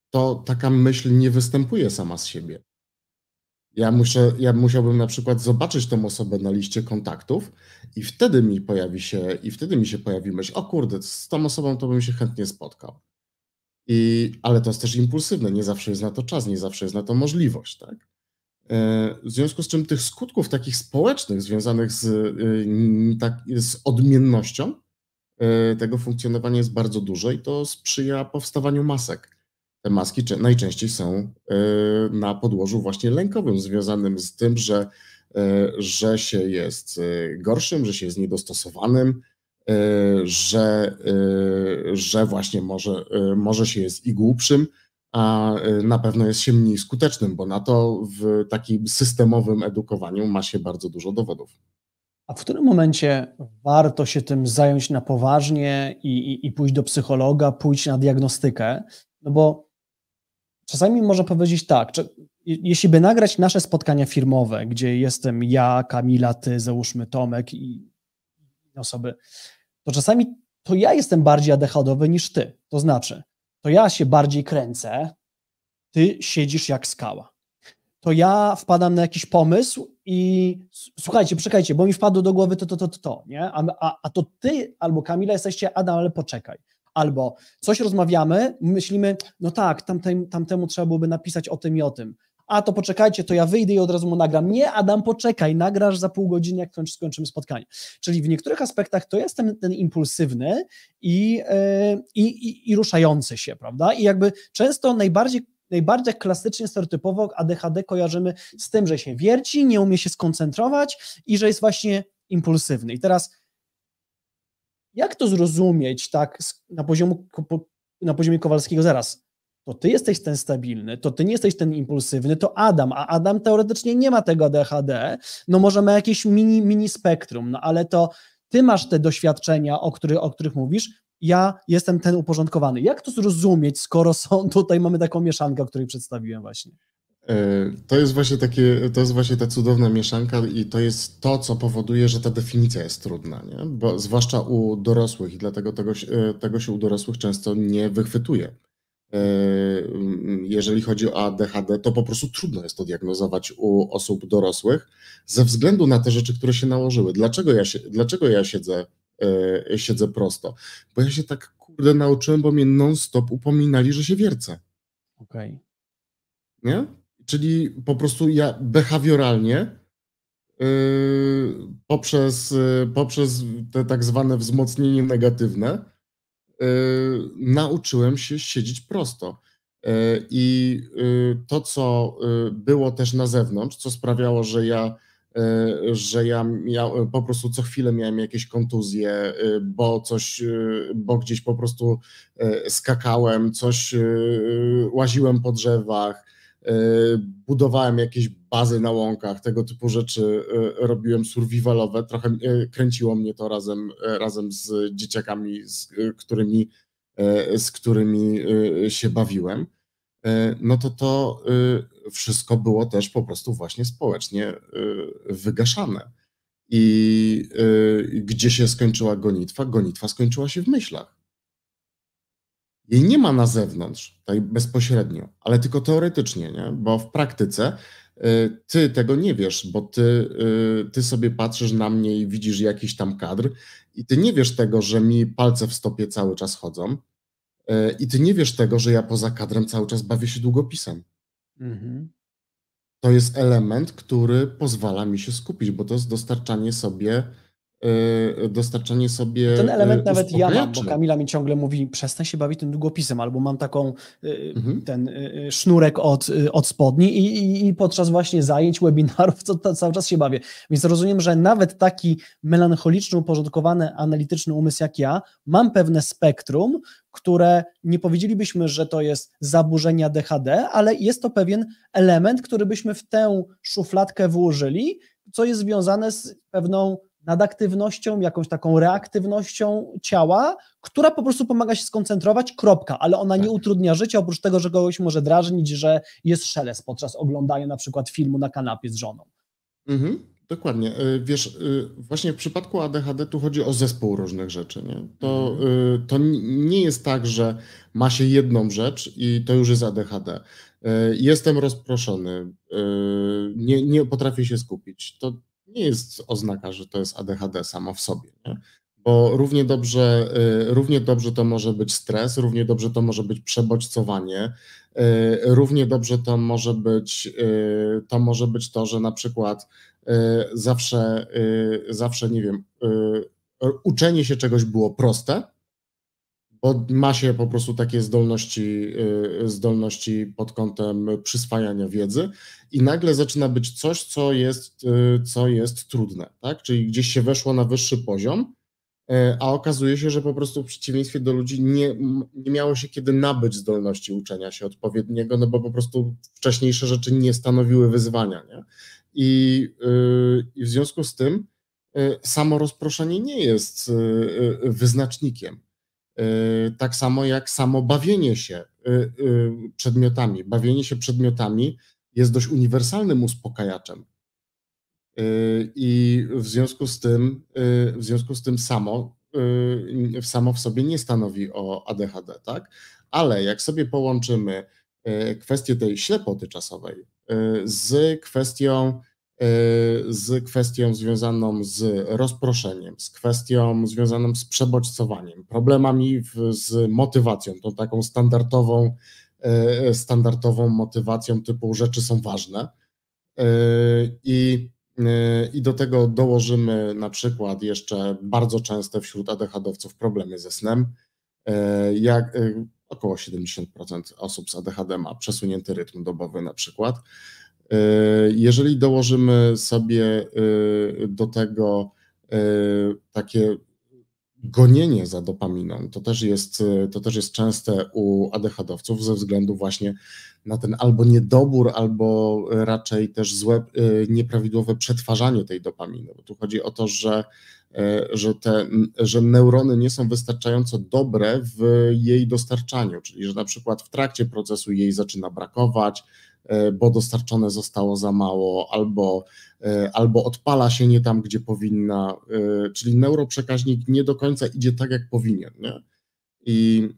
to taka myśl nie występuje sama z siebie. Ja, muszę, ja musiałbym na przykład zobaczyć tą osobę na liście kontaktów i wtedy mi pojawi się, i wtedy mi się pojawi myśl, o kurde, z tą osobą to bym się chętnie spotkał. I, ale to jest też impulsywne, nie zawsze jest na to czas, nie zawsze jest na to możliwość, tak? E, w związku z czym tych skutków takich społecznych związanych z, y, tak, z odmiennością E, tego funkcjonowania jest bardzo dużo i to sprzyja powstawaniu masek. Te maski najczęściej są e, na podłożu właśnie lękowym, związanym z tym, że, że się jest gorszym, że się jest niedostosowanym, że, że właśnie może, może się jest i głupszym, a na pewno jest się mniej skutecznym, bo na to w takim systemowym edukowaniu ma się bardzo dużo dowodów. A w którym momencie warto się tym zająć na poważnie i, i, i pójść do psychologa, pójść na diagnostykę? No bo czasami można powiedzieć tak, czy, jeśli by nagrać nasze spotkania firmowe, gdzie jestem ja, Kamila, ty, załóżmy Tomek i osoby, to czasami to ja jestem bardziej adechadowy niż ty. To znaczy, to ja się bardziej kręcę, ty siedzisz jak skała to ja wpadam na jakiś pomysł i słuchajcie, czekajcie, bo mi wpadło do głowy to, to, to, to, to nie? A, a, a to ty albo Kamila jesteście, Adam, ale poczekaj. Albo coś rozmawiamy, myślimy, no tak, tamtemu, tamtemu trzeba byłoby napisać o tym i o tym. A to poczekajcie, to ja wyjdę i od razu mu nagram. Nie, Adam, poczekaj, nagrasz za pół godziny, jak skończymy spotkanie. Czyli w niektórych aspektach to jest ten, ten impulsywny i, yy, i, i ruszający się, prawda? I jakby często najbardziej najbardziej klasycznie, stereotypowo ADHD kojarzymy z tym, że się wierci, nie umie się skoncentrować i że jest właśnie impulsywny. I teraz jak to zrozumieć tak na, poziomu, na poziomie Kowalskiego zaraz? To ty jesteś ten stabilny, to ty nie jesteś ten impulsywny, to Adam, a Adam teoretycznie nie ma tego ADHD, no może ma jakieś mini, mini spektrum, no ale to ty masz te doświadczenia, o, który, o których mówisz, ja jestem ten uporządkowany. Jak to zrozumieć, skoro są tutaj, mamy taką mieszankę, o której przedstawiłem właśnie? To jest właśnie takie, to jest właśnie ta cudowna mieszanka i to jest to, co powoduje, że ta definicja jest trudna, nie? Bo zwłaszcza u dorosłych i dlatego tego, tego się u dorosłych często nie wychwytuje. Jeżeli chodzi o ADHD, to po prostu trudno jest to diagnozować u osób dorosłych ze względu na te rzeczy, które się nałożyły. Dlaczego ja, się, dlaczego ja siedzę, siedzę prosto? Bo ja się tak kurde nauczyłem, bo mnie non-stop upominali, że się wiercę. Okej. Okay. Nie? Czyli po prostu ja behawioralnie yy, poprzez, poprzez te tak zwane wzmocnienie negatywne nauczyłem się siedzieć prosto. Yy, I yy, to, co było też na zewnątrz, co sprawiało, że ja że ja miał, po prostu co chwilę miałem jakieś kontuzje, bo coś, bo gdzieś po prostu skakałem, coś łaziłem po drzewach, budowałem jakieś bazy na łąkach, tego typu rzeczy e, robiłem survivalowe, trochę e, kręciło mnie to razem, razem z dzieciakami, z którymi, z którymi się bawiłem, no to to wszystko było też po prostu właśnie społecznie wygaszane. I gdzie się skończyła gonitwa? Gonitwa skończyła się w myślach. Jej nie ma na zewnątrz, tutaj bezpośrednio, ale tylko teoretycznie, nie? bo w praktyce ty tego nie wiesz, bo ty, y, ty sobie patrzysz na mnie i widzisz jakiś tam kadr i ty nie wiesz tego, że mi palce w stopie cały czas chodzą y, i ty nie wiesz tego, że ja poza kadrem cały czas bawię się długopisem. Mhm. To jest element, który pozwala mi się skupić, bo to jest dostarczanie sobie dostarczanie sobie. Ten element y, nawet ja mam, bo Kamila mi ciągle mówi, przestań się bawić tym długopisem, albo mam taką y, mhm. ten sznurek od, od spodni i, i, i, podczas właśnie zajęć, webinarów to, to, cały czas się bawię. Więc rozumiem, że nawet taki melancholiczny, uporządkowany, analityczny umysł jak ja, mam pewne spektrum, które nie powiedzielibyśmy, że to jest zaburzenia DHD, ale jest to pewien element, który byśmy w tę szufladkę włożyli, co jest związane z pewną nadaktywnością, jakąś taką reaktywnością ciała, która po prostu pomaga się skoncentrować, kropka, ale ona tak. nie utrudnia życia, oprócz tego, że kogoś może drażnić, że jest szelest podczas oglądania na przykład filmu na kanapie z żoną. Mhm, dokładnie. E, wiesz, e, właśnie w przypadku ADHD tu chodzi o zespół różnych rzeczy. Nie? To, mhm. E, to nie jest tak, że ma się jedną rzecz i to już jest ADHD. Jestem rozproszony, nie, nie potrafię się skupić. To nie jest oznaka, że to jest ADHD samo w sobie. Nie? Bo równie dobrze, y, równie dobrze to może być stres, równie dobrze to może być przebodźcowanie, y, równie dobrze to może być y, to, może być to że na przykład zawsze, zawsze nie wiem, uczenie się czegoś było proste, bo ma się po prostu takie zdolności, y, zdolności pod kątem przyswajania wiedzy i nagle zaczyna być coś, co jest, y, co jest trudne, tak? Czyli gdzieś się weszło na wyższy poziom, y, a okazuje się, że po prostu w przeciwieństwie do ludzi nie, nie miało się kiedy nabyć zdolności uczenia się odpowiedniego, no bo po prostu wcześniejsze rzeczy nie stanowiły wyzwania, nie? I, i w związku z tym samo rozproszenie nie jest wyznacznikiem tak samo jak samo bawienie się y, y, przedmiotami. Bawienie się przedmiotami jest dość uniwersalnym uspokajaczem. I w związku z tym, w związku z tym samo, samo w sobie nie stanowi o ADHD, tak? Ale jak sobie połączymy kwestię tej ślepoty czasowej z kwestią E, z kwestią związaną z rozproszeniem, z kwestią związaną z przebodźcowaniem, problemami w, z motywacją, tą taką standardową, e, standardową motywacją typu rzeczy są ważne. E, I, I do tego dołożymy na przykład jeszcze bardzo częste wśród ADHD-owców problemy ze snem. Jak około 70% osób z ADHD ma przesunięty rytm dobowy na przykład. E, jeżeli dołożymy sobie e, do tego e, takie gonienie za dopaminą, to też jest, to też jest częste u ADHD-owców ze względu właśnie na ten albo niedobór, albo raczej też złe, nieprawidłowe przetwarzanie tej dopaminy. Bo tu chodzi o to, że, że, te, że neurony nie są wystarczająco dobre w jej dostarczaniu, czyli że na przykład w trakcie procesu jej zaczyna brakować, bo dostarczone zostało za mało, albo, albo odpala się nie tam, gdzie powinna, czyli neuroprzekaźnik nie do końca idzie tak, jak powinien. Nie? I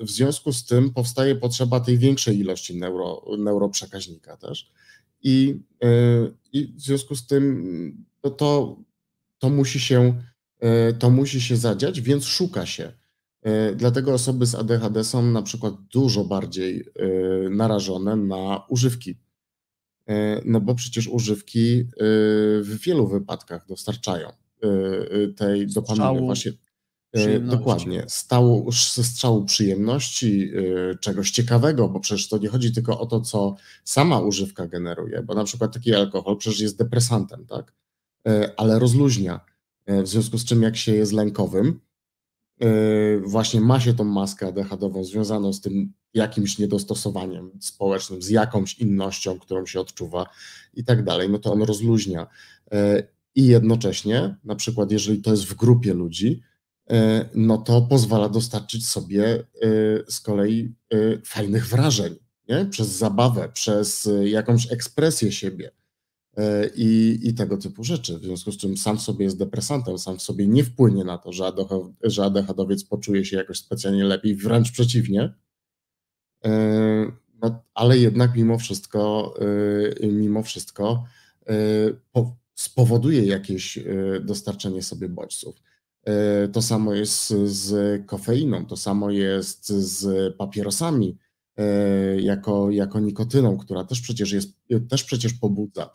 w związku z tym powstaje potrzeba tej większej ilości neuro, neuroprzekaźnika też. I, I w związku z tym to, to, to, musi się, to musi się zadziać, więc szuka się E, dlatego osoby z ADHD są na przykład dużo bardziej e, narażone na używki. E, no bo przecież używki w wielu wypadkach dostarczają tej dopaminy. Właśnie, dokładnie, stału, strzału przyjemności, czegoś ciekawego, bo przecież to nie chodzi tylko o to, co sama używka generuje, bo na przykład taki alkohol przecież jest depresantem, tak? Ale rozluźnia. W związku z czym, jak się jest lękowym, właśnie ma się tą maskę ADHD-ową związaną z tym jakimś niedostosowaniem społecznym, z jakąś innością, którą się odczuwa i tak dalej, no to on rozluźnia. Yy, I jednocześnie, na przykład, jeżeli to jest w grupie ludzi, yy, no to pozwala dostarczyć sobie z kolei fajnych wrażeń, nie? przez zabawę, przez jakąś ekspresję siebie. E, i, i tego typu rzeczy. W związku z czym sam w sobie jest depresantem, sam w sobie nie wpłynie na to, że, że ADHD-owiec poczuje się jakoś specjalnie lepiej, wręcz przeciwnie. E, no, ale jednak mimo wszystko, e, mimo wszystko spowoduje jakieś dostarczenie sobie bodźców. To samo jest z kofeiną, to samo jest z papierosami jako, jako nikotyną, która też przecież jest, też przecież pobudza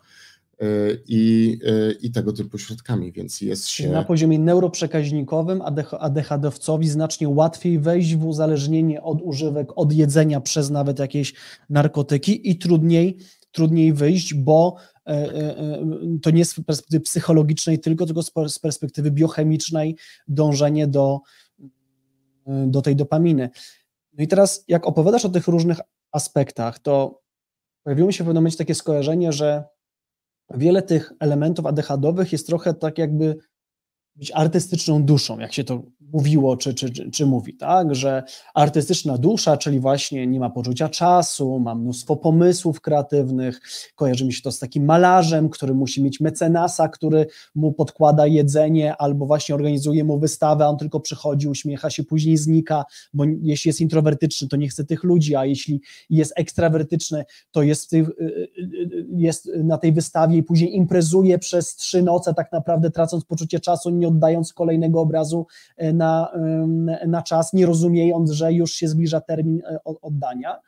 i, i tego typu środkami, więc jest się... Na poziomie neuroprzekaźnikowym ADHD-owcowi znacznie łatwiej wejść w uzależnienie od używek, od jedzenia przez nawet jakieś narkotyki i trudniej, trudniej wyjść, bo e, e, e, to nie z perspektywy psychologicznej tylko, tylko z perspektywy biochemicznej dążenie do, do tej dopaminy. No i teraz jak opowiadasz o tych różnych aspektach, to pojawiło mi się w pewnym momencie takie skojarzenie, że wiele tych elementów ADHD-owych jest trochę tak jakby być artystyczną duszą, jak się to mówiło, czy, czy, czy, mówi, tak, że artystyczna dusza, czyli właśnie nie ma poczucia czasu, ma mnóstwo pomysłów kreatywnych, kojarzy mi się to z takim malarzem, który musi mieć mecenasa, który mu podkłada jedzenie, albo właśnie organizuje mu wystawę, a on tylko przychodzi, uśmiecha się, później znika, bo jeśli jest introwertyczny, to nie chce tych ludzi, a jeśli jest ekstrawertyczny, to jest, y, y, y, jest na tej wystawie i później imprezuje przez trzy noce, tak naprawdę tracąc poczucie czasu, nie oddając kolejnego obrazu e, na, na czas, nie rozumiejąc, że już się zbliża termin e, oddania.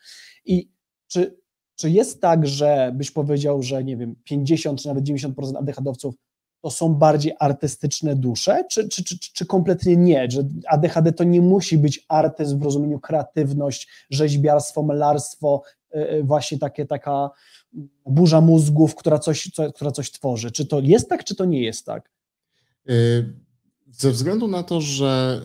I czy, czy jest tak, że byś powiedział, że nie wiem, 50 czy nawet 90% ADHD-owców to są bardziej artystyczne dusze, czy, czy, czy, czy kompletnie nie, że ADHD to nie musi być artyzm w rozumieniu kreatywność, rzeźbiarstwo, malarstwo, e, właśnie takie, taka burza mózgów, która coś, co, która coś tworzy. Czy to jest tak, czy to nie jest tak? Y, ze względu na to, że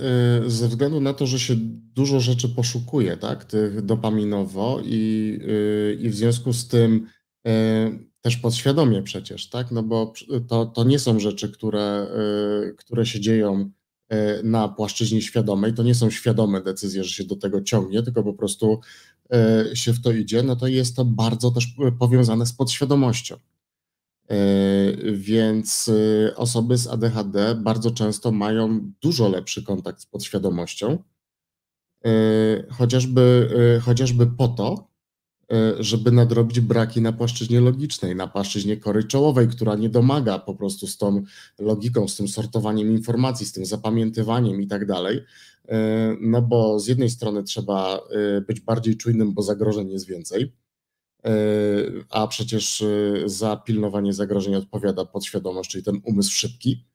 y, ze względu na to, że się dużo rzeczy poszukuje, tak, tych dopaminowo i, y, i w związku z tym też podświadomie przecież, tak, no bo to, to nie są rzeczy, które, które się dzieją na płaszczyźnie świadomej, to nie są świadome decyzje, że się do tego ciągnie, tylko po prostu się w to idzie, no to jest to bardzo też powiązane z podświadomością. E, więc e, osoby z ADHD bardzo często mają dużo lepszy kontakt z podświadomością, e, chociażby, chociażby po to, żeby nadrobić braki na płaszczyźnie logicznej, na płaszczyźnie kory czołowej, która nie domaga po prostu z tą logiką, z tym sortowaniem informacji, z tym zapamiętywaniem i tak dalej. No bo z jednej strony trzeba być bardziej czujnym, bo zagrożeń jest więcej a przecież e, za pilnowanie zagrożeń odpowiada podświadomość, czyli ten umysł szybki,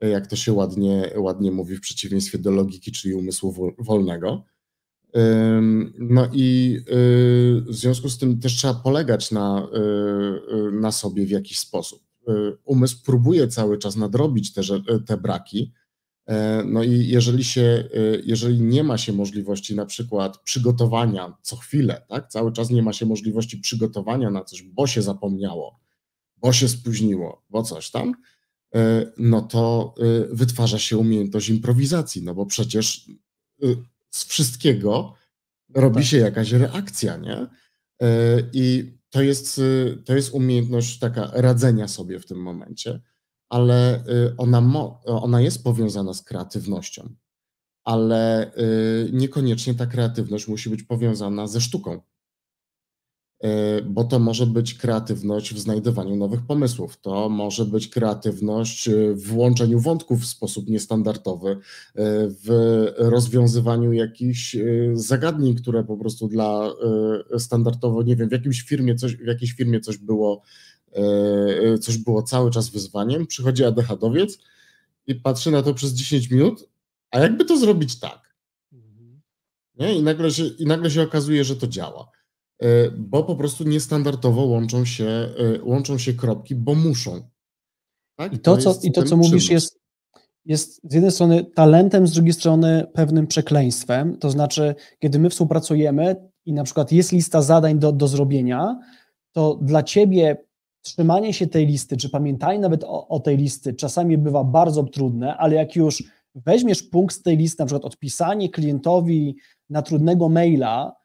e, jak to się ładnie, ładnie mówi w przeciwieństwie do logiki, czyli umysłu wolnego. No i w związku z tym też trzeba polegać na, na sobie w jakiś sposób. Umysł próbuje cały czas nadrobić te, te braki, E, no i jeżeli, się, e, jeżeli nie ma się możliwości na przykład przygotowania co chwilę, tak, cały czas nie ma się możliwości przygotowania na coś, bo się zapomniało, bo się spóźniło, bo coś tam, e, no to wytwarza się umiejętność improwizacji, no bo przecież z wszystkiego robi tak. się jakaś reakcja, nie? I to jest, to jest umiejętność taka radzenia sobie w tym momencie, ale ona, mo, ona jest powiązana z kreatywnością, ale niekoniecznie ta kreatywność musi być powiązana ze sztuką. E, bo to może być kreatywność w znajdowaniu nowych pomysłów, to może być kreatywność w łączeniu wątków w sposób niestandardowy, w rozwiązywaniu jakichś zagadnień, które po prostu dla standardowo, nie wiem, w jakimś firmie coś, w jakiejś firmie coś było, coś było cały czas wyzwaniem, przychodzi ADHDowiec i patrzy na to przez 10 minut, a jakby to zrobić tak? Mhm. Nie? I, nagle się, I nagle się okazuje, że to działa. E, bo po prostu niestandardowo łączą się, e, łączą się kropki, bo muszą. Tak? I to, to co, i to, co mówisz, jest, jest z jednej strony talentem, z drugiej strony pewnym przekleństwem. To znaczy, kiedy my współpracujemy i na przykład jest lista zadań do, do zrobienia, to dla ciebie trzymanie się tej listy, czy pamiętaj nawet o, o tej listy, czasami bywa bardzo trudne, ale jak już weźmiesz punkt z tej listy, na przykład odpisanie klientowi na trudnego maila,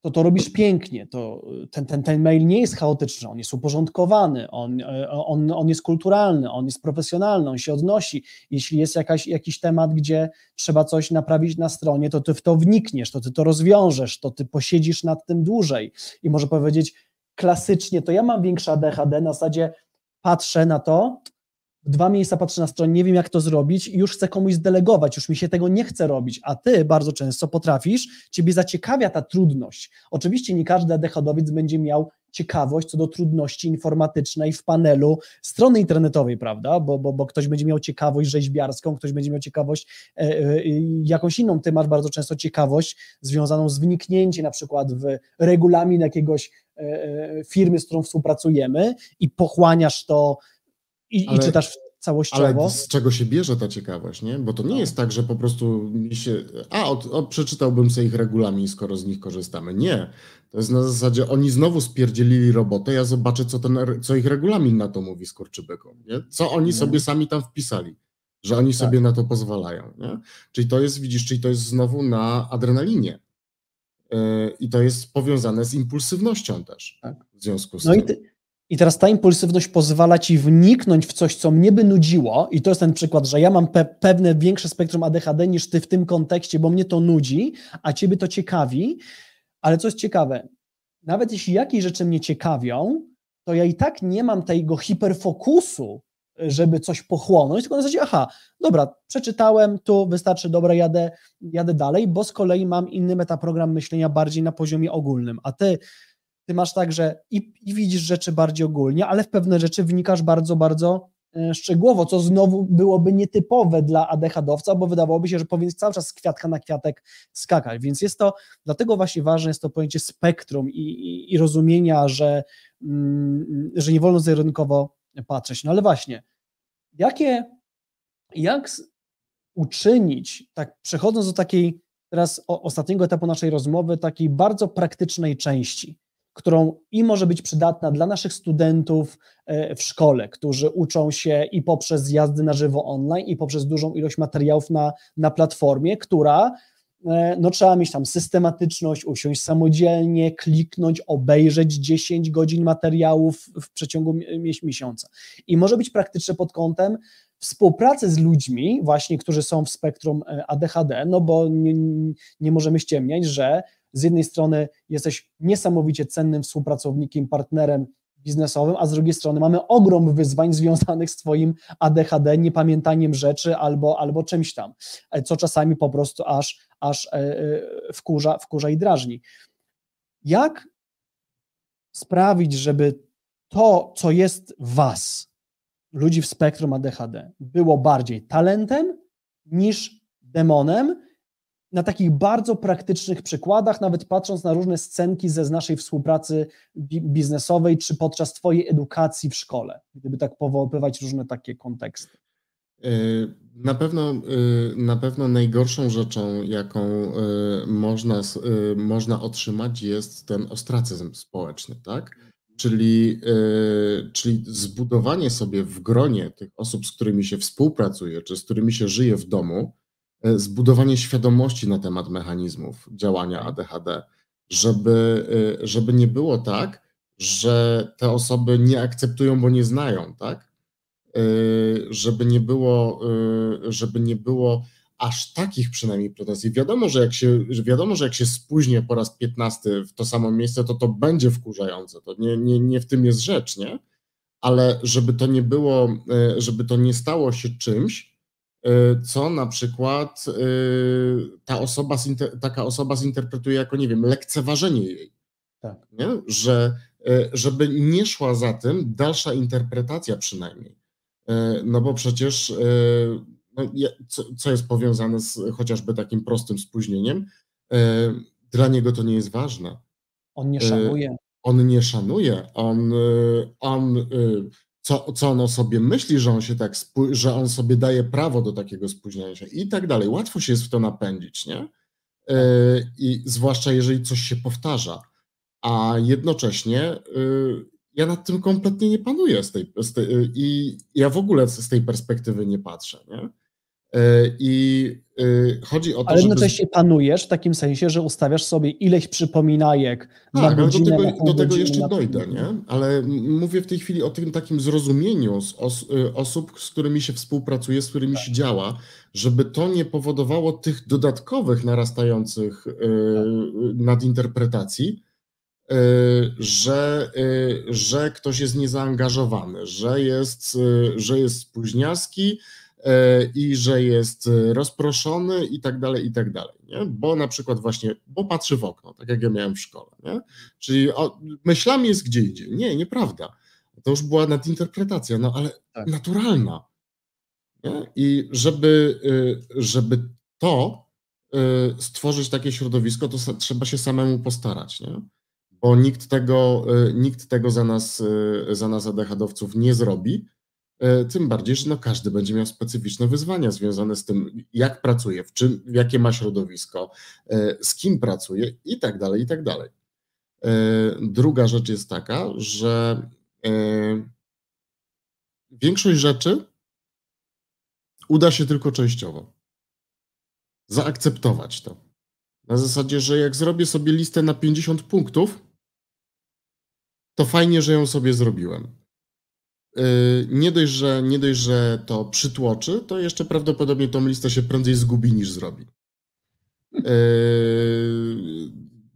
to to robisz pięknie. To, ten, ten, ten mail nie jest chaotyczny, on jest uporządkowany, on, on, on jest kulturalny, on jest profesjonalny, on się odnosi. Jeśli jest jakaś, jakiś temat, gdzie trzeba coś naprawić na stronie, to ty w to wnikniesz, to ty to rozwiążesz, to ty posiedzisz nad tym dłużej i może powiedzieć klasycznie, to ja mam większe ADHD, na zasadzie patrzę na to, dwa miejsca patrzę na stronę, nie wiem jak to zrobić już chcę komuś zdelegować, już mi się tego nie chce robić, a ty bardzo często potrafisz, ciebie zaciekawia ta trudność. Oczywiście nie każdy ADHDowiec będzie miał ciekawość co do trudności informatycznej w panelu strony internetowej, prawda? Bo, bo, bo ktoś będzie miał ciekawość rzeźbiarską, ktoś będzie miał ciekawość e, e, jakąś inną. Ty masz bardzo często ciekawość związaną z wniknięciem na przykład w regulamin jakiegoś e, firmy, z którą współpracujemy i pochłaniasz to i, ale, i czytasz całościowo. Ale z czego się bierze ta ciekawość, nie? Bo to nie no. jest tak, że po prostu mi się. A, od, od, przeczytałbym sobie ich regulamin, skoro z nich korzystamy. Nie. To jest na zasadzie, oni znowu spierdzielili robotę, ja zobaczę, co, ten, co ich regulamin na to mówi, skurczybyką. Nie? Co oni no. sobie sami tam wpisali, że oni tak. sobie na to pozwalają. Nie? Czyli to jest, widzisz, czyli to jest znowu na adrenalinie. Yy, I to jest powiązane z impulsywnością też. Tak. W związku z no tym. I i teraz ta impulsywność pozwala ci wniknąć w coś, co mnie by nudziło, i to jest ten przykład, że ja mam pe pewne większe spektrum ADHD niż ty w tym kontekście, bo mnie to nudzi, a ciebie to ciekawi. Ale co jest ciekawe, nawet jeśli jakieś rzeczy mnie ciekawią, to ja i tak nie mam tego hiperfokusu, żeby coś pochłonąć, tylko na zasadzie, aha, dobra, przeczytałem, tu wystarczy, dobra, jadę, jadę dalej, bo z kolei mam inny metaprogram myślenia bardziej na poziomie ogólnym, a ty ty masz tak, że i, i widzisz rzeczy bardziej ogólnie, ale w pewne rzeczy wnikasz bardzo, bardzo szczegółowo, co znowu byłoby nietypowe dla ADHD-owca, bo wydawałoby się, że powinien cały czas z kwiatka na kwiatek skakać. Więc jest to, dlatego właśnie ważne jest to pojęcie spektrum i, i, i rozumienia, że, mm, że nie wolno zero patrzeć. No ale właśnie, jakie, jak uczynić, tak przechodząc do takiej teraz ostatniego etapu naszej rozmowy, takiej bardzo praktycznej części, którą i może być przydatna dla naszych studentów e, w szkole, którzy uczą się i poprzez jazdy na żywo online, i poprzez dużą ilość materiałów na, na platformie, która e, no trzeba mieć tam systematyczność, usiąść samodzielnie, kliknąć, obejrzeć 10 godzin materiałów w przeciągu miesiąca. I może być praktyczne pod kątem współpracy z ludźmi, właśnie, którzy są w spektrum e, ADHD, no bo nie, nie możemy ściemniać, że z jednej strony jesteś niesamowicie cennym współpracownikiem, partnerem biznesowym, a z drugiej strony mamy ogrom wyzwań związanych z Twoim ADHD, niepamiętaniem rzeczy albo, albo czymś tam, e, co czasami po prostu aż, aż e, e, wkurza, wkurza i drażni. Jak sprawić, żeby to, co jest Was, ludzi w spektrum ADHD, było bardziej talentem niż demonem, na takich bardzo praktycznych przykładach, nawet patrząc na różne scenki ze z naszej współpracy biznesowej, czy podczas Twojej edukacji w szkole, gdyby tak powoływać różne takie konteksty. E, na pewno, e, na pewno najgorszą rzeczą, jaką e, można, można otrzymać, jest ten ostracyzm społeczny, tak? Czyli, czyli zbudowanie sobie w gronie tych osób, z którymi się współpracuje, czy z którymi się żyje w domu, zbudowanie świadomości na temat mechanizmów działania ADHD, żeby, żeby nie było tak, że te osoby nie akceptują, bo nie znają, tak? Żeby nie było, żeby nie było aż takich przynajmniej pretensji. Wiadomo, że jak się, wiadomo, że jak się spóźnię po raz 15 w to samo miejsce, to to będzie wkurzające. To nie, nie, nie w tym jest rzecz, nie? Ale żeby to nie było, e, żeby to nie stało się czymś, e, co na przykład e, ta osoba, taka osoba zinterpretuje jako, nie wiem, lekceważenie jej. Tak. Nie? Że, żeby nie szła za tym dalsza interpretacja przynajmniej. No bo przecież no, co, jest powiązane z chociażby takim prostym spóźnieniem, e, dla niego to nie jest ważne. On nie szanuje. On nie szanuje, on, e, on e, co, co on o sobie myśli, że on się tak, że on sobie daje prawo do takiego spóźnienia się i tak dalej. Łatwo się jest w to napędzić, nie? I zwłaszcza jeżeli coś się powtarza, a jednocześnie ja nad tym kompletnie nie panuję z tej, z tej, i ja w ogóle z tej perspektywy nie patrzę, nie? E, I e, chodzi o to, Ale jednocześnie żeby... panujesz w takim sensie, że ustawiasz sobie ileś przypominajek tak, na godzinę, do tego, do tego jeszcze dojdę, nie? Ale mówię w tej chwili o tym takim zrozumieniu z os e, osób, z którymi się współpracuje, z którymi tak. się działa, żeby to nie powodowało tych dodatkowych, narastających tak. nadinterpretacji, że, że ktoś jest niezaangażowany, że jest, że jest spóźniaski, i że jest e, rozproszony i tak dalej, i tak dalej, nie? bo na przykład właśnie, bo patrzy w okno, tak jak ja miałem w szkole, nie? czyli o, myślami jest gdzie indziej. Nie, nieprawda. To już była nadinterpretacja, no ale tak. naturalna. Nie? I żeby, e, żeby to stworzyć takie środowisko, to trzeba się samemu postarać, nie? bo nikt tego, nikt tego za nas, za nas ADHD-owców nie zrobi, E, tym bardziej, że no każdy będzie miał specyficzne wyzwania związane z tym, jak pracuje, w czym, jakie ma środowisko, e, z kim pracuje i tak dalej, i tak dalej. E, druga rzecz jest taka, że większość rzeczy uda się tylko częściowo. Zaakceptować to. Na zasadzie, że jak zrobię sobie listę na 50 punktów, to fajnie, że ją sobie zrobiłem. Y, nie dość, że, nie dość, że to przytłoczy, to jeszcze prawdopodobnie tą listę się prędzej zgubi niż zrobi. Y,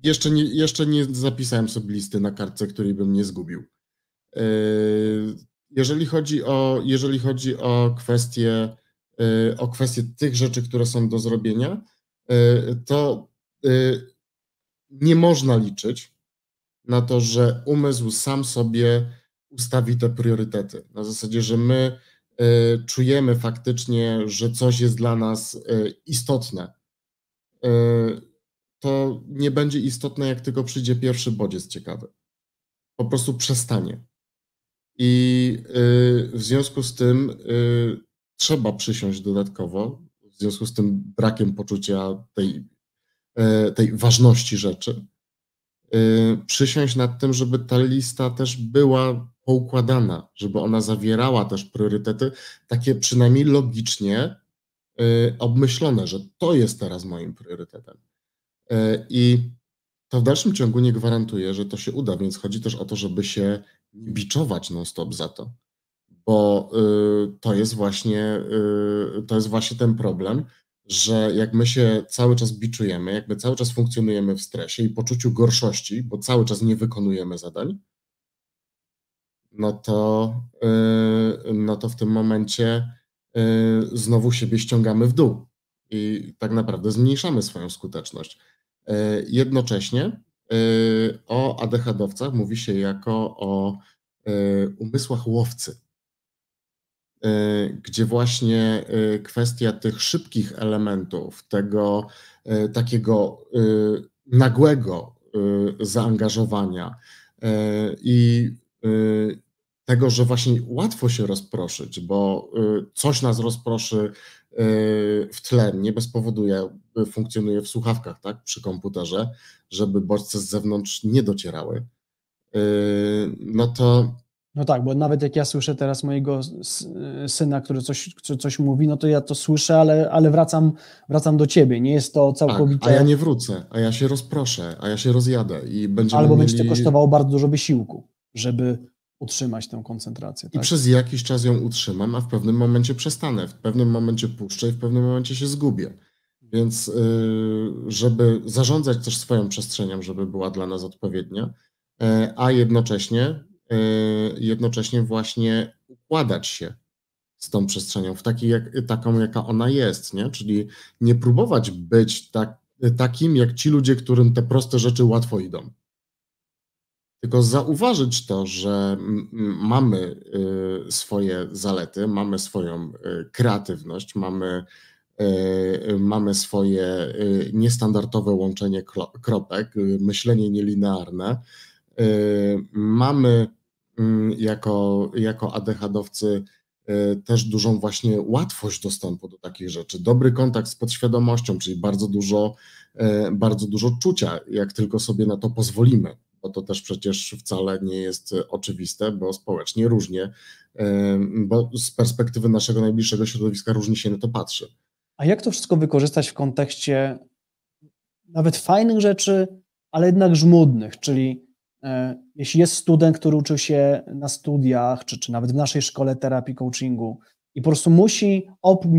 jeszcze nie, jeszcze nie zapisałem sobie listy na kartce, której bym nie zgubił. Y, jeżeli chodzi o, jeżeli chodzi o kwestie, o kwestie tych rzeczy, które są do zrobienia, to nie można liczyć na to, że umysł sam sobie ustawi te priorytety. Na zasadzie, że my e, czujemy faktycznie, że coś jest dla nas e, istotne. E, to nie będzie istotne, jak tylko przyjdzie pierwszy bodziec ciekawy. Po prostu przestanie. I w związku z tym trzeba przysiąść dodatkowo, w związku z tym brakiem poczucia tej, tej ważności rzeczy, przysiąść nad tym, żeby ta lista też była poukładana, żeby ona zawierała też priorytety, takie przynajmniej logicznie y, obmyślone, że to jest teraz moim priorytetem. Y, I to w dalszym ciągu nie gwarantuje, że to się uda, więc chodzi też o to, żeby się biczować non-stop za to, bo y, to jest właśnie, to jest właśnie ten problem, że jak my się cały czas biczujemy, jak my cały czas funkcjonujemy w stresie i poczuciu gorszości, bo cały czas nie wykonujemy zadań, no to, y, no to w tym momencie y, znowu siebie ściągamy w dół i tak naprawdę zmniejszamy swoją skuteczność. Y, jednocześnie o ADHD-owcach mówi się jako o umysłach łowcy, gdzie właśnie kwestia tych szybkich elementów, tego takiego nagłego zaangażowania i Y, tego, że właśnie łatwo się rozproszyć, bo y, coś nas rozproszy y, w tle, nie bez powodu ja funkcjonuję w słuchawkach, tak, przy komputerze, żeby bodźce z zewnątrz nie docierały, no to No tak, bo nawet jak ja słyszę teraz mojego syna, który coś, coś mówi, no to ja to słyszę, ale, ale wracam, wracam do ciebie. Nie jest to całkowicie. Tak, a ja nie wrócę, a ja się rozproszę, a ja się rozjadę i będziemy Albo mieli... będzie to kosztowało bardzo dużo wysiłku, żeby utrzymać tę koncentrację. Tak? I przez jakiś czas ją utrzymam, a w pewnym momencie przestanę, w pewnym momencie puszczę i w pewnym momencie się zgubię. Więc y, żeby zarządzać też swoją przestrzenią, żeby była dla nas odpowiednia, e, a jednocześnie Y, jednocześnie właśnie układać się z tą przestrzenią, w taki, jak, taką, jaka ona jest, nie? czyli nie próbować być tak, takim, jak ci ludzie, którym te proste rzeczy łatwo idą. Tylko zauważyć to, że mamy y, swoje zalety, mamy swoją y, kreatywność, mamy, mamy swoje niestandardowe łączenie kropek, myślenie nielinearne, mamy jako, jako ADHD-owcy e, też dużą właśnie łatwość dostępu do takich rzeczy, dobry kontakt z podświadomością, czyli bardzo dużo, e, bardzo dużo czucia, jak tylko sobie na to pozwolimy, bo to też przecież wcale nie jest oczywiste, bo społecznie różnie, e, bo z perspektywy naszego najbliższego środowiska różnie się na to patrzy. A jak to wszystko wykorzystać w kontekście nawet fajnych rzeczy, ale jednak żmudnych, czyli jeśli jest student, który uczył się na studiach, czy, czy nawet w naszej szkole terapii coachingu i po prostu musi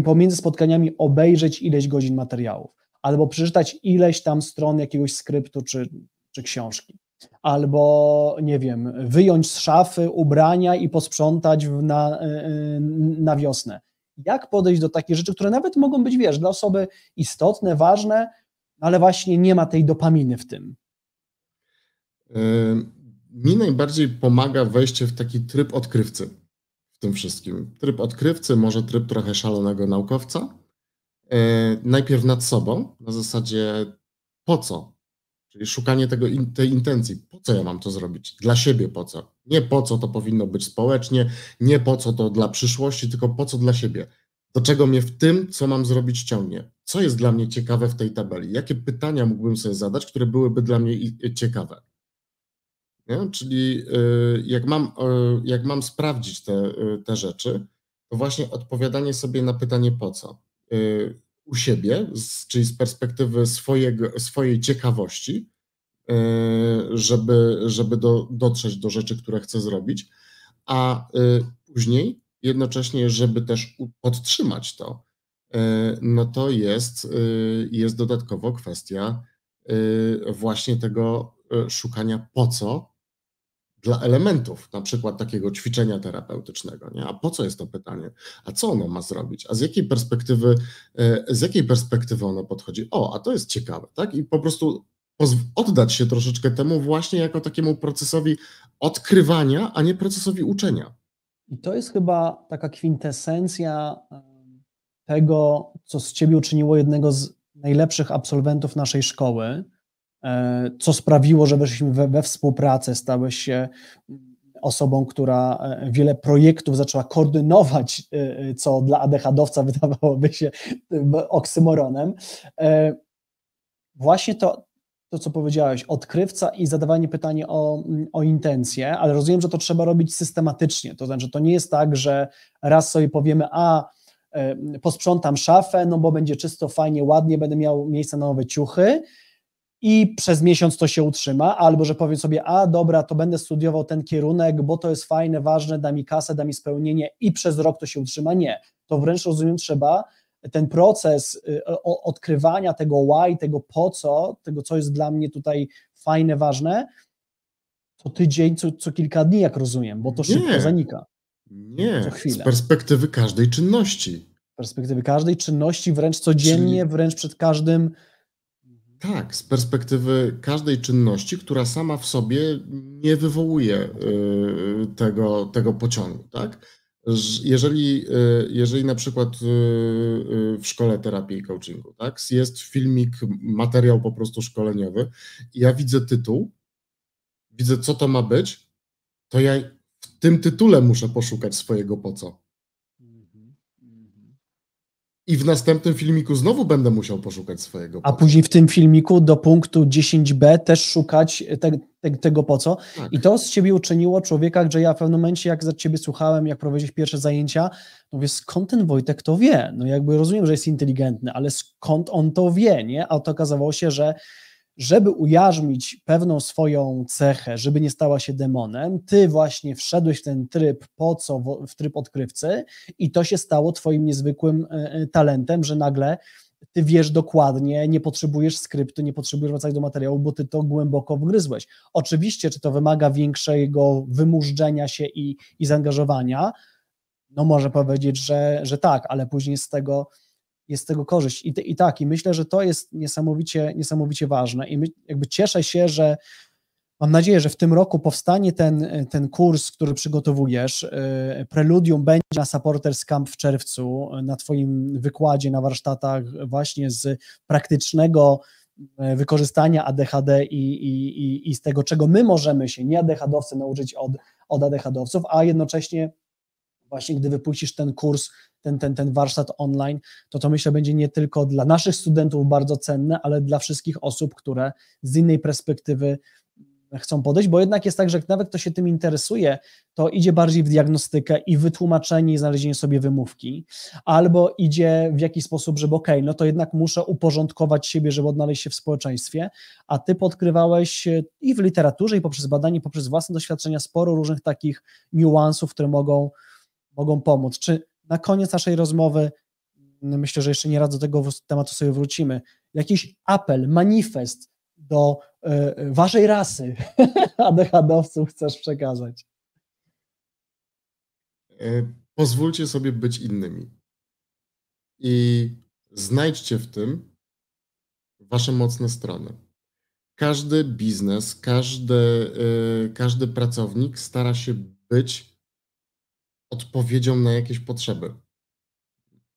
pomiędzy spotkaniami obejrzeć ileś godzin materiałów, albo przeczytać ileś tam stron jakiegoś skryptu czy, czy książki, albo nie wiem, wyjąć z szafy ubrania i posprzątać na, e, e, na wiosnę. Jak podejść do takich rzeczy, które nawet mogą być, wiesz, dla osoby istotne, ważne, ale właśnie nie ma tej dopaminy w tym. Mi najbardziej pomaga wejście w taki tryb odkrywcy w tym wszystkim. Tryb odkrywcy, może tryb trochę szalonego naukowca. E, najpierw nad sobą, na zasadzie po co? Czyli szukanie tego, tej intencji. Po co ja mam to zrobić? Dla siebie po co? Nie po co to powinno być społecznie, nie po co to dla przyszłości, tylko po co dla siebie. Do czego mnie w tym, co mam zrobić, ciągnie? Co jest dla mnie ciekawe w tej tabeli? Jakie pytania mógłbym sobie zadać, które byłyby dla mnie ciekawe? Nie? Czyli y, jak mam, y, jak mam sprawdzić te, y, te rzeczy, to właśnie odpowiadanie sobie na pytanie po co. U siebie, czyli z perspektywy swojego, swojej ciekawości, żeby, żeby do, dotrzeć do rzeczy, które chcę zrobić, a później jednocześnie, żeby też podtrzymać to, no to jest, jest dodatkowo kwestia właśnie tego szukania po co dla elementów, na przykład takiego ćwiczenia terapeutycznego. Nie? A po co jest to pytanie? A co ono ma zrobić? A z jakiej perspektywy, e, z jakiej perspektywy ono podchodzi? O, a to jest ciekawe, tak? I po prostu oddać się troszeczkę temu właśnie jako takiemu procesowi odkrywania, a nie procesowi uczenia. I to jest chyba taka kwintesencja tego, co z ciebie uczyniło jednego z najlepszych absolwentów naszej szkoły, E, co sprawiło, że weszliśmy we, we współpracę, stałeś się osobą, która e, wiele projektów zaczęła koordynować, e, co dla ADHD-owca wydawałoby się oksymoronem. Właśnie to, to, co powiedziałeś, odkrywca i zadawanie pytania o, o intencje, ale rozumiem, że to trzeba robić systematycznie. To znaczy, to nie jest tak, że raz sobie powiemy, a posprzątam szafę, no bo będzie czysto, fajnie, ładnie, będę miał miejsce na nowe ciuchy i przez miesiąc to się utrzyma, albo że powiem sobie, a dobra, to będę studiował ten kierunek, bo to jest fajne, ważne, da mi kasę, da mi spełnienie i przez rok to się utrzyma. Nie, to wręcz rozumiem, trzeba ten proces y, odkrywania tego why, tego po co, tego co jest dla mnie tutaj fajne, ważne, co tydzień, co, co kilka dni, jak rozumiem, bo to szybko zanika. Nie, z perspektywy każdej czynności. Z perspektywy każdej czynności, wręcz codziennie, Czyli... wręcz przed każdym tak, z perspektywy każdej czynności, która sama w sobie nie wywołuje y, tego, tego pociągu, tak? Jeżeli, y, jeżeli na przykład y, w szkole terapii i coachingu, tak, jest filmik, materiał po prostu szkoleniowy i ja widzę tytuł, widzę co to ma być, to ja w tym tytule muszę poszukać swojego po co. I w następnym filmiku znowu będę musiał poszukać swojego. A później w tym filmiku do punktu 10b też szukać te, te, tego po co. Tak. I to z ciebie uczyniło człowieka, że ja w pewnym momencie, jak za ciebie słuchałem, jak prowadziłeś pierwsze zajęcia, mówię, skąd ten Wojtek to wie? No jakby rozumiem, że jest inteligentny, ale skąd on to wie, nie? A to okazało się, że żeby ujarzmić pewną swoją cechę, żeby nie stała się demonem, ty właśnie wszedłeś w ten tryb po co, w tryb odkrywcy i to się stało twoim niezwykłym e, e, talentem, że nagle ty wiesz dokładnie, nie potrzebujesz skryptu, nie potrzebujesz wracać do materiału, bo ty to głęboko wgryzłeś. Oczywiście, czy to wymaga większego wymużdżenia się i, i zaangażowania, no może powiedzieć, że, że tak, ale później z tego jest z tego korzyść. I, I tak, i myślę, że to jest niesamowicie, niesamowicie ważne. I my, jakby cieszę się, że mam nadzieję, że w tym roku powstanie ten, ten kurs, który przygotowujesz. Y, Preludium będzie na Supporters Camp w czerwcu, na Twoim wykładzie, na warsztatach, właśnie z praktycznego y, wykorzystania ADHD i, i, i z tego, czego my możemy się, nie ADHDowcy, nauczyć od, od ADHDowców, a jednocześnie właśnie gdy wypuścisz ten kurs, ten, ten, ten warsztat online, to to myślę będzie nie tylko dla naszych studentów bardzo cenne, ale dla wszystkich osób, które z innej perspektywy chcą podejść, bo jednak jest tak, że nawet kto się tym interesuje, to idzie bardziej w diagnostykę i wytłumaczenie i znalezienie sobie wymówki, albo idzie w jakiś sposób, żeby okej, okay, no to jednak muszę uporządkować siebie, żeby odnaleźć się w społeczeństwie, a ty podkrywałeś i w literaturze, i poprzez badanie, i poprzez własne doświadczenia sporo różnych takich niuansów, które mogą mogą pomóc. Czy na koniec naszej rozmowy, myślę, że jeszcze nie raz do tego tematu sobie wrócimy, jakiś apel, manifest do y, waszej rasy ADHD-owców chcesz przekazać? E, pozwólcie sobie być innymi. I znajdźcie w tym wasze mocne strony. Każdy biznes, każdy, każdy pracownik stara się być odpowiedzią na jakieś potrzeby.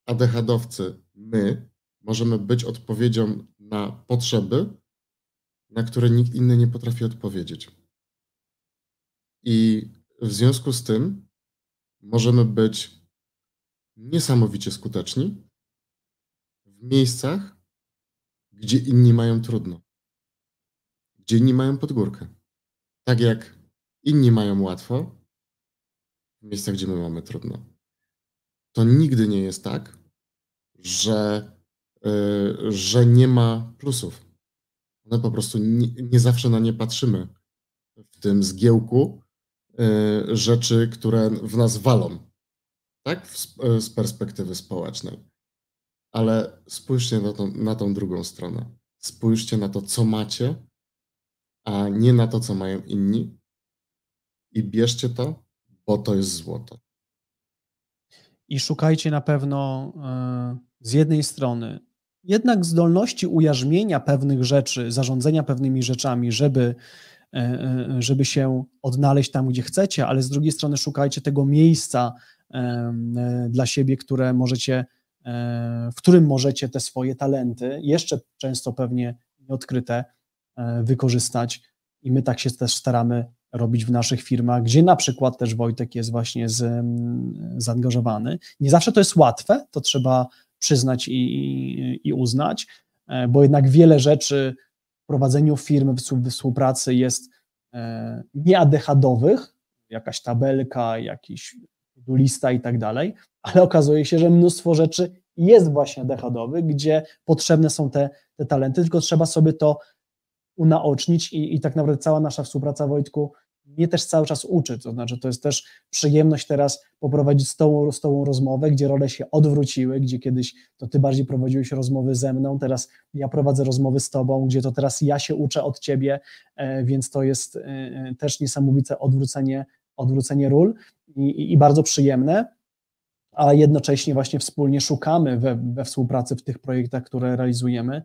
ADHDowcy, my możemy być odpowiedzią na potrzeby, na które nikt inny nie potrafi odpowiedzieć. I w związku z tym możemy być niesamowicie skuteczni w miejscach, gdzie inni mają trudno, gdzie inni mają podgórkę. Tak jak inni mają łatwo, miejscach, gdzie my mamy trudno. To nigdy nie jest tak, że, yy, że nie ma plusów. One po prostu nie, nie, zawsze na nie patrzymy w tym zgiełku yy, rzeczy, które w nas walą, tak? Yy, z perspektywy społecznej. Ale spójrzcie na, to, na tą drugą stronę. Spójrzcie na to, co macie, a nie na to, co mają inni. I bierzcie to bo to jest złoto. I szukajcie na pewno e, z jednej strony jednak zdolności ujarzmienia pewnych rzeczy, zarządzania pewnymi rzeczami, żeby, e, e, żeby się odnaleźć tam, gdzie chcecie, ale z drugiej strony szukajcie tego miejsca dla siebie, które możecie, w którym możecie te swoje talenty, jeszcze często pewnie nieodkryte, wykorzystać. I my tak się też staramy robić w naszych firmach, gdzie na przykład też Wojtek jest właśnie z, zaangażowany. Nie zawsze to jest łatwe, to trzeba przyznać i, i uznać, e, bo jednak wiele rzeczy w prowadzeniu firmy, w współpracy jest e, nieadechadowych, jakaś tabelka, jakiś lista i tak dalej, ale okazuje się, że mnóstwo rzeczy jest właśnie adechadowych, gdzie potrzebne są te, te talenty, tylko trzeba sobie to unaocznić i, i tak naprawdę cała nasza współpraca, Wojtku, mnie też cały czas uczy, to znaczy to jest też przyjemność teraz poprowadzić z tą, z tą rozmowę, gdzie role się odwróciły, gdzie kiedyś to ty bardziej prowadziłeś rozmowy ze mną, teraz ja prowadzę rozmowy z tobą, gdzie to teraz ja się uczę od ciebie, e, więc to jest e, też niesamowite odwrócenie, odwrócenie ról i, i bardzo przyjemne, a jednocześnie właśnie wspólnie szukamy we, we współpracy w tych projektach, które realizujemy,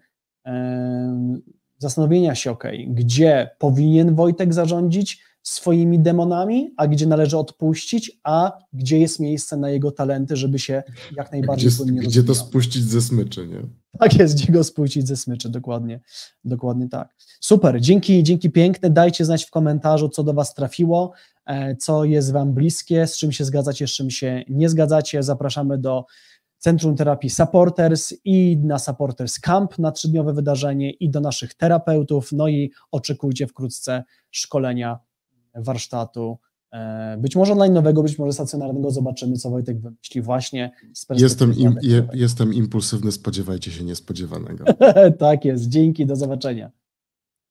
zastanowienia się, ok, gdzie powinien Wojtek zarządzić swoimi demonami, a gdzie należy odpuścić, a gdzie jest miejsce na jego talenty, żeby się jak najbardziej gdzie, płynnie Gdzie to spuścić ze smyczy, nie? Tak jest, gdzie go spuścić ze smyczy, dokładnie, dokładnie tak. Super, dzięki, dzięki piękne, dajcie znać w komentarzu, co do Was trafiło, e, co jest Wam bliskie, z czym się zgadzacie, z czym się nie zgadzacie, zapraszamy do Centrum Terapii Supporters i na Supporters Camp na trzydniowe wydarzenie i do naszych terapeutów, no i oczekujcie wkrótce szkolenia warsztatu, e, być może online nowego, być może stacjonarnego, zobaczymy co Wojtek wymyśli właśnie z Jestem, im, je, jestem impulsywny, spodziewajcie się niespodziewanego. tak jest, dzięki, do zobaczenia.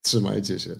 Trzymajcie się.